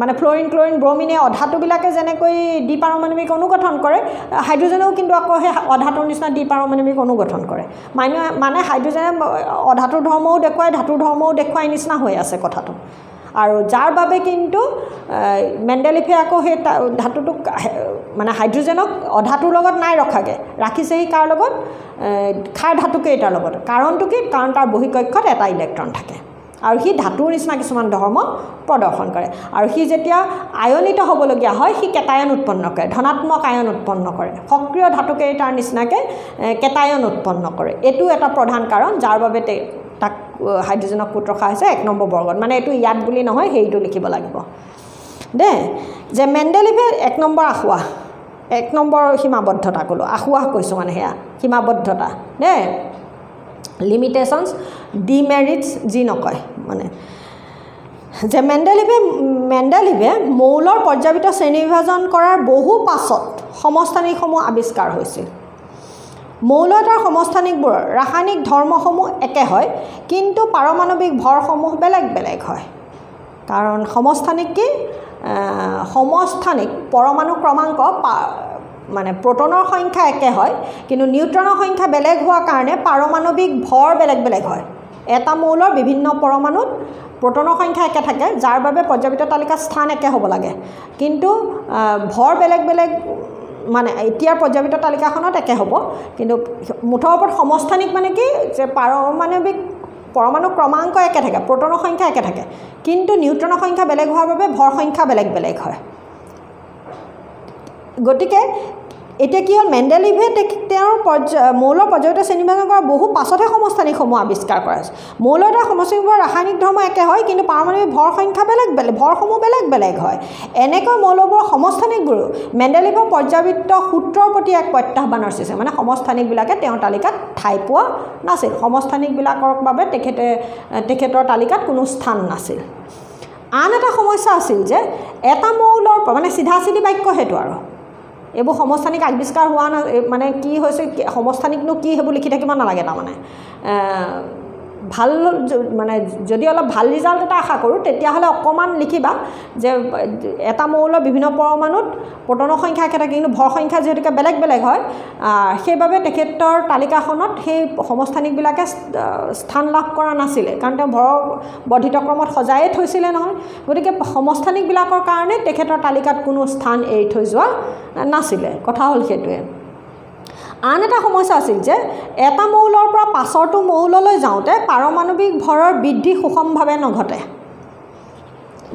মানে ফ্ল'ৰিন ক্ল'ৰিন ব্ৰমিনে অধাতুবিলাকে যেনেকৈ দ্বি পাৰমাণৱিক অনুগঠন কৰে হাইড্ৰজেনেও কিন্তু আকৌ সেই অধাতুৰ নিচিনা দ্বি পাৰমাণৱিক অনুগঠন কৰে। মানে মানে হাইড্ৰজেনে অধাতুৰ ধৰ্মও দেখুৱাই ধাতুৰ ধৰ্মও দেখুৱাই নিচিনা হৈ আছে কথাটো। আৰু যাৰ বাবে কিন্তু মেণ্ডেলিফে আকৌ সেই ধাতুটোক মানে হাইড্ৰজেনক অধাতুৰ লগত নাই ৰখাগৈ ৰাখিছেহি কাৰ লগত? খাৰ ধাতুকেইটাৰ লগত। কাৰণটো কি? কাৰণ তাৰ বহিকক্ষত এটা ইলেক্ট্ৰন থাকে। আৰু সি ধাতুৰ নিচিনা কিছুমান ধৰ্ম প্ৰদৰ্শন কৰে। আৰু সি যেতিয়া আয়নিত হ'বলগীয়া হয় সি কেটায়ন উৎপন্ন কৰে ধনাত্মক আয়ন উৎপন্ন কৰে। সক্ৰিয় ধাতুকেইটাৰ নিচিনাকৈ কেটায়ন উৎপন্ন কৰে। এইটো এটা প্ৰধান কাৰণ যাৰ বাবে তাক হাইড্ৰজেনক ক'ত ৰখা হৈছে এক নম্বৰ বৰ্গত। মানে এইটো ইয়াত বুলি নহয় হেৰিটো লিখিব লাগিব। দেই যে মেণ্ডেলিভে এক নম্বৰ আখোৱা এক নম্বৰ সীমাবদ্ধতা ক'লোঁ। আখোৱা কৈছোঁ মানে সেয়া সীমাবদ্ধতা। দেই লিমিটেশ্যনছ ডিমেৰিটছ যি নকয় মানে। যে মেণ্ডেলিভে মেণ্ডেলিভে মৌলৰ পৰ্যাপিত শ্ৰেণীবিভাজন কৰাৰ বহু পাছত সমস্থানিকসমূহ আৱিষ্কাৰ হৈছিল। মৌল এটাৰ সমস্থানিকবোৰৰ ৰাসায়নিক ধৰ্মসমূহ একে হয় কিন্তু পাৰমাণৱিক ভৰসমূহ বেলেগ বেলেগ হয়। কাৰণ সমস্থানিক কি? সমস্থানিক পৰমাণু ক্ৰমাংক মানে প্ৰটনৰ সংখ্যা একে হয় কিন্তু নিউট্ৰনৰ সংখ্যা বেলেগ হোৱাৰ কাৰণে পাৰমাণৱিক ভৰ বেলেগ বেলেগ হয়। এটা মৌলৰ বিভিন্ন পৰমাণুত প্ৰটনৰ সংখ্যা একে থাকে যাৰ বাবে পৰ্যাপিত তালিকাত স্থান একে হ'ব লাগে। কিন্তু ভৰ বেলেগ বেলেগ মানে এতিয়াৰ পৰ্যাপিত তালিকাখনত একে হ'ব। কিন্তু মুঠৰ ওপৰত সমস্থানিক মানে কি যে পাৰমাণৱিক পৰমাণু ক্ৰমাংক একে থাকে প্ৰটনৰ সংখ্যা একে থাকে। কিন্তু নিউট্ৰনৰ সংখ্যা বেলেগ হোৱাৰ বাবে ভৰ সংখ্যা বেলেগ বেলেগ হয়। গতিকে এতিয়া কি হ'ল মেণ্ডেলিভে তেওঁৰ পৰ্যা মৌলৰ পৰ্যায়িত শ্ৰেণীবিভাজন কৰাৰ বহু পাছতহে সমস্থানিকসমূহ আৱিষ্কাৰ কৰা। হৈছে মৌলৰ এটা সমষ্টিবোৰৰ ৰাসায়নিক ধৰ্ম একে হয় কিন্তু পাৰমাণৱিক ভৰ সংখ্যা বেলেগ বেলেগ ভৰসমূহ বেলেগ বেলেগ হয়। এনেকৈ মৌলবোৰৰ সমস্থানিকবোৰো মেণ্ডেলিভৰ পৰ্যাবৃত্ত সূত্ৰৰ প্ৰতি এক প্ৰত্যাহ্বানৰ সৃষ্টি মানে সমস্থানিকবিলাকে তেওঁৰ তালিকাত ঠাই পোৱা নাছিল। সমস্থানিকবিলাকৰ বাবে তেখেতে তেখেতৰ তালিকাত কোনো স্থান নাছিল। আন এটা সমস্যা আছিল যে এটা মৌলৰ মানে চিধা চিধি বাক্য সেইটো আৰু। এইবোৰ সমস্থানিক আৱিষ্কাৰ হোৱা মানে কি হৈছে সমস্থানিকনো কি সেইবোৰ লিখি থাকিব নালাগে তাৰমানে। ভাল মানে যদি অলপ ভাল ৰিজাল্ট এটা আশা কৰোঁ তেতিয়াহ'লে অকণমান লিখিবা যে এটা মৌলৰ বিভিন্ন পৰমাণুত প্ৰটনৰ সংখ্যা একে থাকে কিন্তু ভৰ সংখ্যা যিহেতুকে বেলেগ বেলেগ হয় সেইবাবে তেখেতৰ তালিকাখনত সেই সমস্থানিকবিলাকে স্থান লাভ কৰা নাছিলে। কাৰণ তেওঁ ভৰৰ বৰ্ধিত ক্ৰমত সজায়ে থৈছিলে নহয়। গতিকে সমস্থানিকবিলাকৰ কাৰণে তেখেতৰ তালিকাত কোনো স্থান এৰি থৈ যোৱা নাছিলে। কথা হ'ল সেইটোৱে। আন এটা সমস্যা আছিল যে এটা মৌলৰ পৰা পাছৰটো মৌললৈ যাওঁতে পাৰমাণৱিক ভৰৰ বৃদ্ধি সুষমভাৱে নঘটে।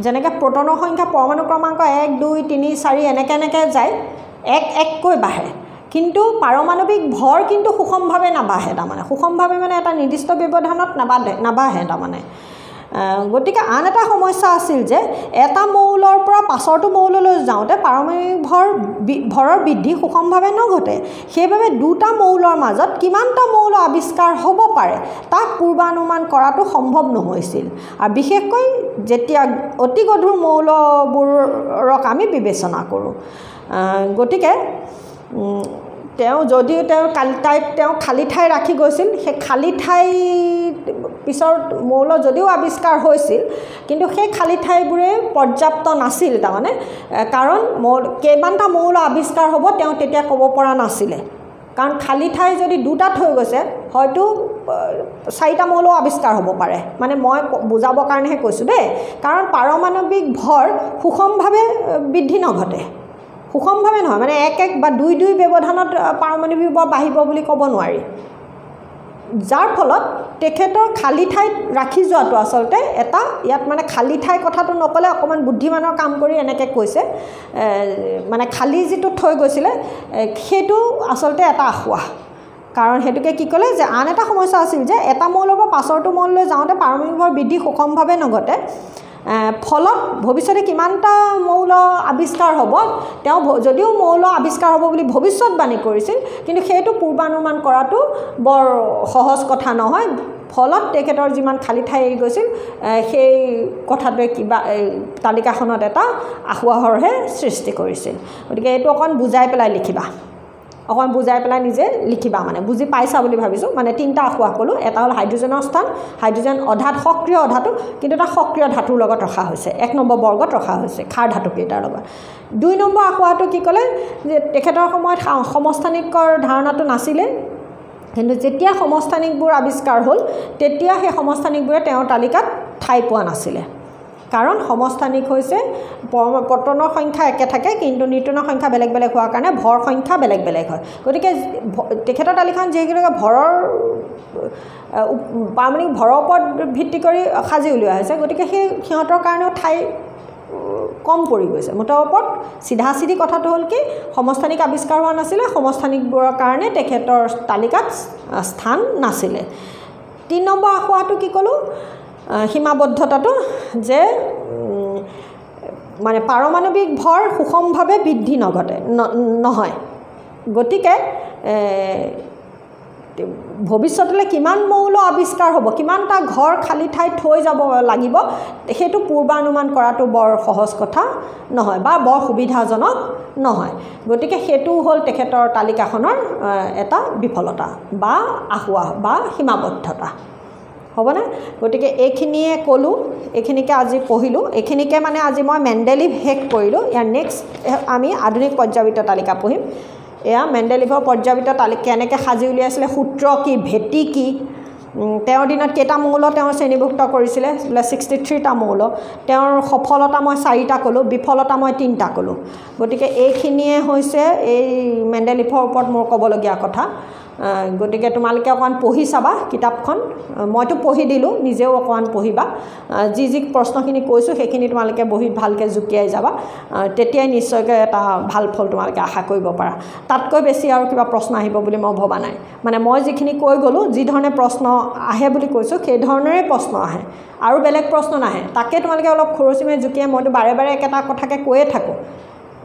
যেনেকৈ প্ৰটনৰ সংখ্যা পৰমাণু ক্ৰমাংক এক দুই তিনি চাৰি এনেকৈ এনেকৈ যায় এক এককৈ বাঢ়ে। কিন্তু পাৰমাণৱিক ভৰ কিন্তু সুষমভাৱে নাবাঢ়ে তাৰমানে। সুষমভাৱে মানে এটা নিৰ্দিষ্ট ব্যৱধানত নাবাঢ়ে নাবাঢ়ে তাৰমানে। গতিকে আন এটা সমস্যা আছিল যে এটা মৌলৰ পৰা পাছৰটো মৌললৈ যাওঁতে পাৰমাণৱিক ভৰ ভৰৰ বৃদ্ধি সুষমভাৱে নঘটে। সেইবাবে দুটা মৌলৰ মাজত কিমানটা মৌল আৱিষ্কাৰ হ'ব পাৰে তাক পূৰ্বানুমান কৰাটো সম্ভৱ নহৈছিল। আৰু বিশেষকৈ যেতিয়া অতি গধুৰ মৌলবোৰক আমি বিবেচনা কৰোঁ। গতিকে তেওঁ যদিও তেওঁ কালি তাইক তেওঁ খালী ঠাই ৰাখি গৈছিল সেই খালী ঠাই পিছৰ মৌল যদিও আৱিষ্কাৰ হৈছিল কিন্তু সেই খালী ঠাইবোৰে পৰ্যাপ্ত নাছিল তাৰমানে কাৰণ মৌল কেইবানটা মৌল আৱিষ্কাৰ হ'ব তেওঁ তেতিয়া ক'ব পৰা নাছিলে। কাৰণ খালী ঠাই যদি দুটাত হৈ গৈছে হয়তো চাৰিটা মৌলো আৱিষ্কাৰ হ'ব পাৰে। মানে মই বুজাবৰ কাৰণেহে কৈছোঁ দেই। কাৰণ পাৰমাণৱিক ভৰ সুষমভাৱে বৃদ্ধি নঘটে। সুষমভাৱে নহয় মানে এক এক বা দুই দুই ব্যৱধানত পাৰমাণৱিক বৰ বাঢ়িব বুলি ক'ব নোৱাৰি। যাৰ ফলত তেখেতৰ খালী ঠাইত ৰাখি যোৱাটো আচলতে এটা ইয়াত মানে খালী ঠাই কথাটো নক'লে অকণমান বুদ্ধিমানৰ কাম কৰি এনেকৈ কৈছে মানে খালী যিটো থৈ গৈছিলে সেইটো আচলতে এটা আশোৱা কাৰণ সেইটোকে কি ক'লে যে আন এটা সমস্যা আছিল যে এটা মৌলৰ পৰা পাছৰটো মৌললৈ যাওঁতে পাৰমাণৱিক বৃদ্ধি সুষমভাৱে নঘটে। ফলত ভৱিষ্যতে কিমানটা মৌল আৱিষ্কাৰ হ'ব তেওঁ যদিও মৌল আৱিষ্কাৰ হ'ব বুলি ভৱিষ্যতবাণী কৰিছিল কিন্তু সেইটো পূৰ্বানুমান কৰাটো বৰ সহজ কথা নহয়। ফলত তেখেতৰ যিমান খালী ঠাই এৰি গৈছিল সেই কথাটোৱে কিবা তালিকাখনত এটা আসোৱাহৰহে সৃষ্টি কৰিছিল। গতিকে এইটো অকণ বুজাই পেলাই লিখিবা। অকণমান বুজাই পেলাই নিজে লিখিবা মানে। বুজি পাইছা বুলি ভাবিছোঁ। মানে তিনিটা আখোৱা ক'লোঁ। এটা হ'ল হাইড্ৰজেনৰ স্থান হাইড্ৰজেন অধাত সক্ৰিয় অধাটো কিন্তু এটা সক্ৰিয় ধাতুৰ লগত ৰখা হৈছে। এক নম্বৰ বৰ্গত ৰখা হৈছে খাৰ ধাতুকেইটাৰ লগত। দুই নম্বৰ আখোৱাটো কি ক'লে? যে তেখেতৰ সময়ত সমস্থানিকৰ ধাৰণাটো নাছিলে। কিন্তু যেতিয়া সমস্থানিকবোৰ আৱিষ্কাৰ হ'ল তেতিয়া সেই সমস্থানিকবোৰে তেওঁৰ তালিকাত ঠাই পোৱা নাছিলে। কাৰণ সমস্থানিক হৈছে পতনৰ সংখ্যা একে থাকে কিন্তু নিউটনৰ সংখ্যা বেলেগ বেলেগ হোৱাৰ কাৰণে ভৰ সংখ্যা বেলেগ বেলেগ হয়। গতিকে তেখেতৰ তালিকাখন যিহেতুকে ভৰৰ পাৰমাণিক ভৰৰ ওপৰত ভিত্তি কৰি সাজি উলিওৱা হৈছে গতিকে সেই সিহঁতৰ কাৰণেও ঠাই কম পৰি গৈছে। মুঠৰ ওপৰত চিধা চিধি কথাটো হ'ল কি সমস্থানিক আৱিষ্কাৰ হোৱা নাছিলে সমস্থানিকবোৰৰ কাৰণে তেখেতৰ তালিকাত স্থান নাছিলে। তিনি নম্বৰ আসোঁৱাহটো কি ক'লোঁ? সীমাবদ্ধতাটো যে মানে পাৰমাণৱিক ভৰ সুষমভাৱে বৃদ্ধি নঘটে নহয়। গতিকে ভৱিষ্যতলৈ কিমান মৌল আৱিষ্কাৰ হ'ব কিমানটা ঘৰ খালী ঠাইত থৈ যাব লাগিব সেইটো পূৰ্বানুমান কৰাটো বৰ সহজ কথা নহয় বা বৰ সুবিধাজনক নহয়। গতিকে সেইটো হ'ল তেখেতৰ তালিকাখনৰ এটা বিফলতা বা আসোঁৱাহ বা সীমাবদ্ধতা। হ'বনে? গতিকে এইখিনিয়ে ক'লোঁ এইখিনিকে আজি পঢ়িলোঁ। এইখিনিকে মানে আজি মই মেণ্ডেলিভ শেষ কৰিলোঁ। ইয়াৰ নেক্সট আমি আধুনিক পৰ্যাবৃত্ত তালিকা পঢ়িম। এয়া মেণ্ডেলিভৰ পৰ্যাবৃত্ত তালিকা কেনেকৈ সাজি উলিয়াইছিলে সূত্ৰ কি ভেটি কি? তেওঁৰ দিনত কেইটা মৌল তেওঁ শ্ৰেণীভুক্ত কৰিছিলে? বোলে ছিক্সটি থ্ৰীটা মৌল। তেওঁৰ সফলতা মই চাৰিটা ক'লোঁ বিফলতা মই তিনিটা ক'লোঁ। গতিকে এইখিনিয়ে হৈছে এই মেণ্ডেলিফৰ ওপৰত মোৰ ক'বলগীয়া কথা। গতিকে তোমালোকে অকণমান পঢ়ি চাবা কিতাপখন। মইতো পঢ়ি দিলোঁ নিজেও অকণমান পঢ়িবা। যি যি প্ৰশ্নখিনি কৈছোঁ সেইখিনি তোমালোকে বহীত ভালকৈ জুকিয়াই যাবা। তেতিয়াই নিশ্চয়কৈ এটা ভাল ফল তোমালোকে আশা কৰিব পাৰা। তাতকৈ বেছি আৰু কিবা প্ৰশ্ন আহিব বুলি মই ভবা নাই। মানে মই যিখিনি কৈ গ'লোঁ যিধৰণে প্ৰশ্ন আহে বুলি কৈছোঁ সেইধৰণেৰে প্ৰশ্ন আহে। আৰু বেলেগ প্ৰশ্ন নাহে। তাকে তোমালোকে অলপ খৰচীমে জুকিয়াই মইতো বাৰে বাৰে একেটা কথাকে কৈয়ে থাকোঁ।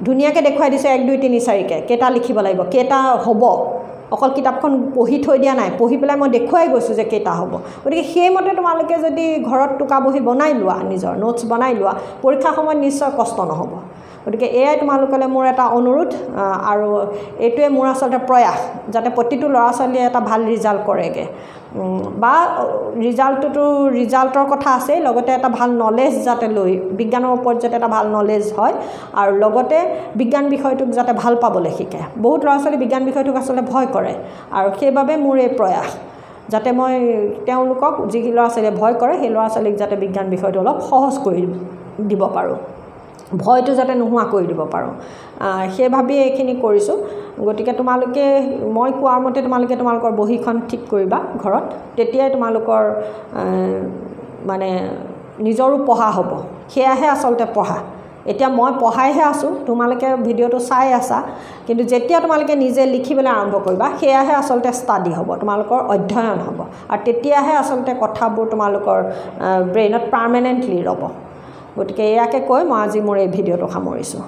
ধুনীয়াকৈ দেখুৱাই দিছোঁ এক দুই তিনি চাৰিকৈ। কেইটা লিখিব লাগিব? কেইটা হ'ব? অকল কিতাপখন পঢ়ি থৈ দিয়া নাই পঢ়ি পেলাই মই দেখুৱাই গৈছোঁ যে কেইটা হ'ব। গতিকে সেইমতে তোমালোকে যদি ঘৰত টোকা বহি বনাই লোৱা নিজৰ নোটছ বনাই লোৱা পৰীক্ষাৰ সময়ত নিশ্চয় কষ্ট নহ'ব। গতিকে এয়াই তোমালোকলৈ মোৰ এটা অনুৰোধ আৰু এইটোৱে মোৰ আচলতে প্ৰয়াস যাতে প্ৰতিটো ল'ৰা ছোৱালীয়ে এটা ভাল ৰিজাল্ট কৰেগৈ। বা ৰিজাল্টটোতো ৰিজাল্টৰ কথা আছেই লগতে এটা ভাল নলেজ যাতে লৈ বিজ্ঞানৰ ওপৰত যাতে এটা ভাল নলেজ হয় আৰু লগতে বিজ্ঞান বিষয়টোক যাতে ভাল পাবলৈ শিকে। বহুত ল'ৰা ছোৱালী বিজ্ঞান বিষয়টোক আচলতে ভয় কৰে আৰু সেইবাবে মোৰ এই প্ৰয়াস যাতে মই তেওঁলোকক যি ল'ৰা ছোৱালীয়ে ভয় কৰে সেই ল'ৰা ছোৱালীক যাতে বিজ্ঞান বিষয়টো অলপ সহজ কৰি দিব পাৰোঁ। ভয়টো যাতে নোহোৱা কৰি দিব পাৰোঁ। সেই ভাবিয়ে এইখিনি কৰিছোঁ। গতিকে তোমালোকে মই কোৱাৰ মতে তোমালোকে তোমালোকৰ বহীখন ঠিক কৰিবা ঘৰত। তেতিয়াই তোমালোকৰ মানে নিজৰো পঢ়া হ'ব। সেয়াহে আচলতে পঢ়া। এতিয়া মই পঢ়াইহে আছোঁ তোমালোকে ভিডিঅ'টো চাই আছা। কিন্তু যেতিয়া তোমালোকে নিজে লিখিবলৈ আৰম্ভ কৰিবা সেয়াহে আচলতে ষ্টাডি হ'ব তোমালোকৰ অধ্যয়ন হ'ব। আৰু তেতিয়াহে আচলতে কথাবোৰ তোমালোকৰ ব্ৰেইনত পাৰ্মানেণ্টলি ৰ'ব। গতিকে এয়াকে কৈ মই আজি মোৰ এই ভিডিঅ'টো সামৰিছোঁ।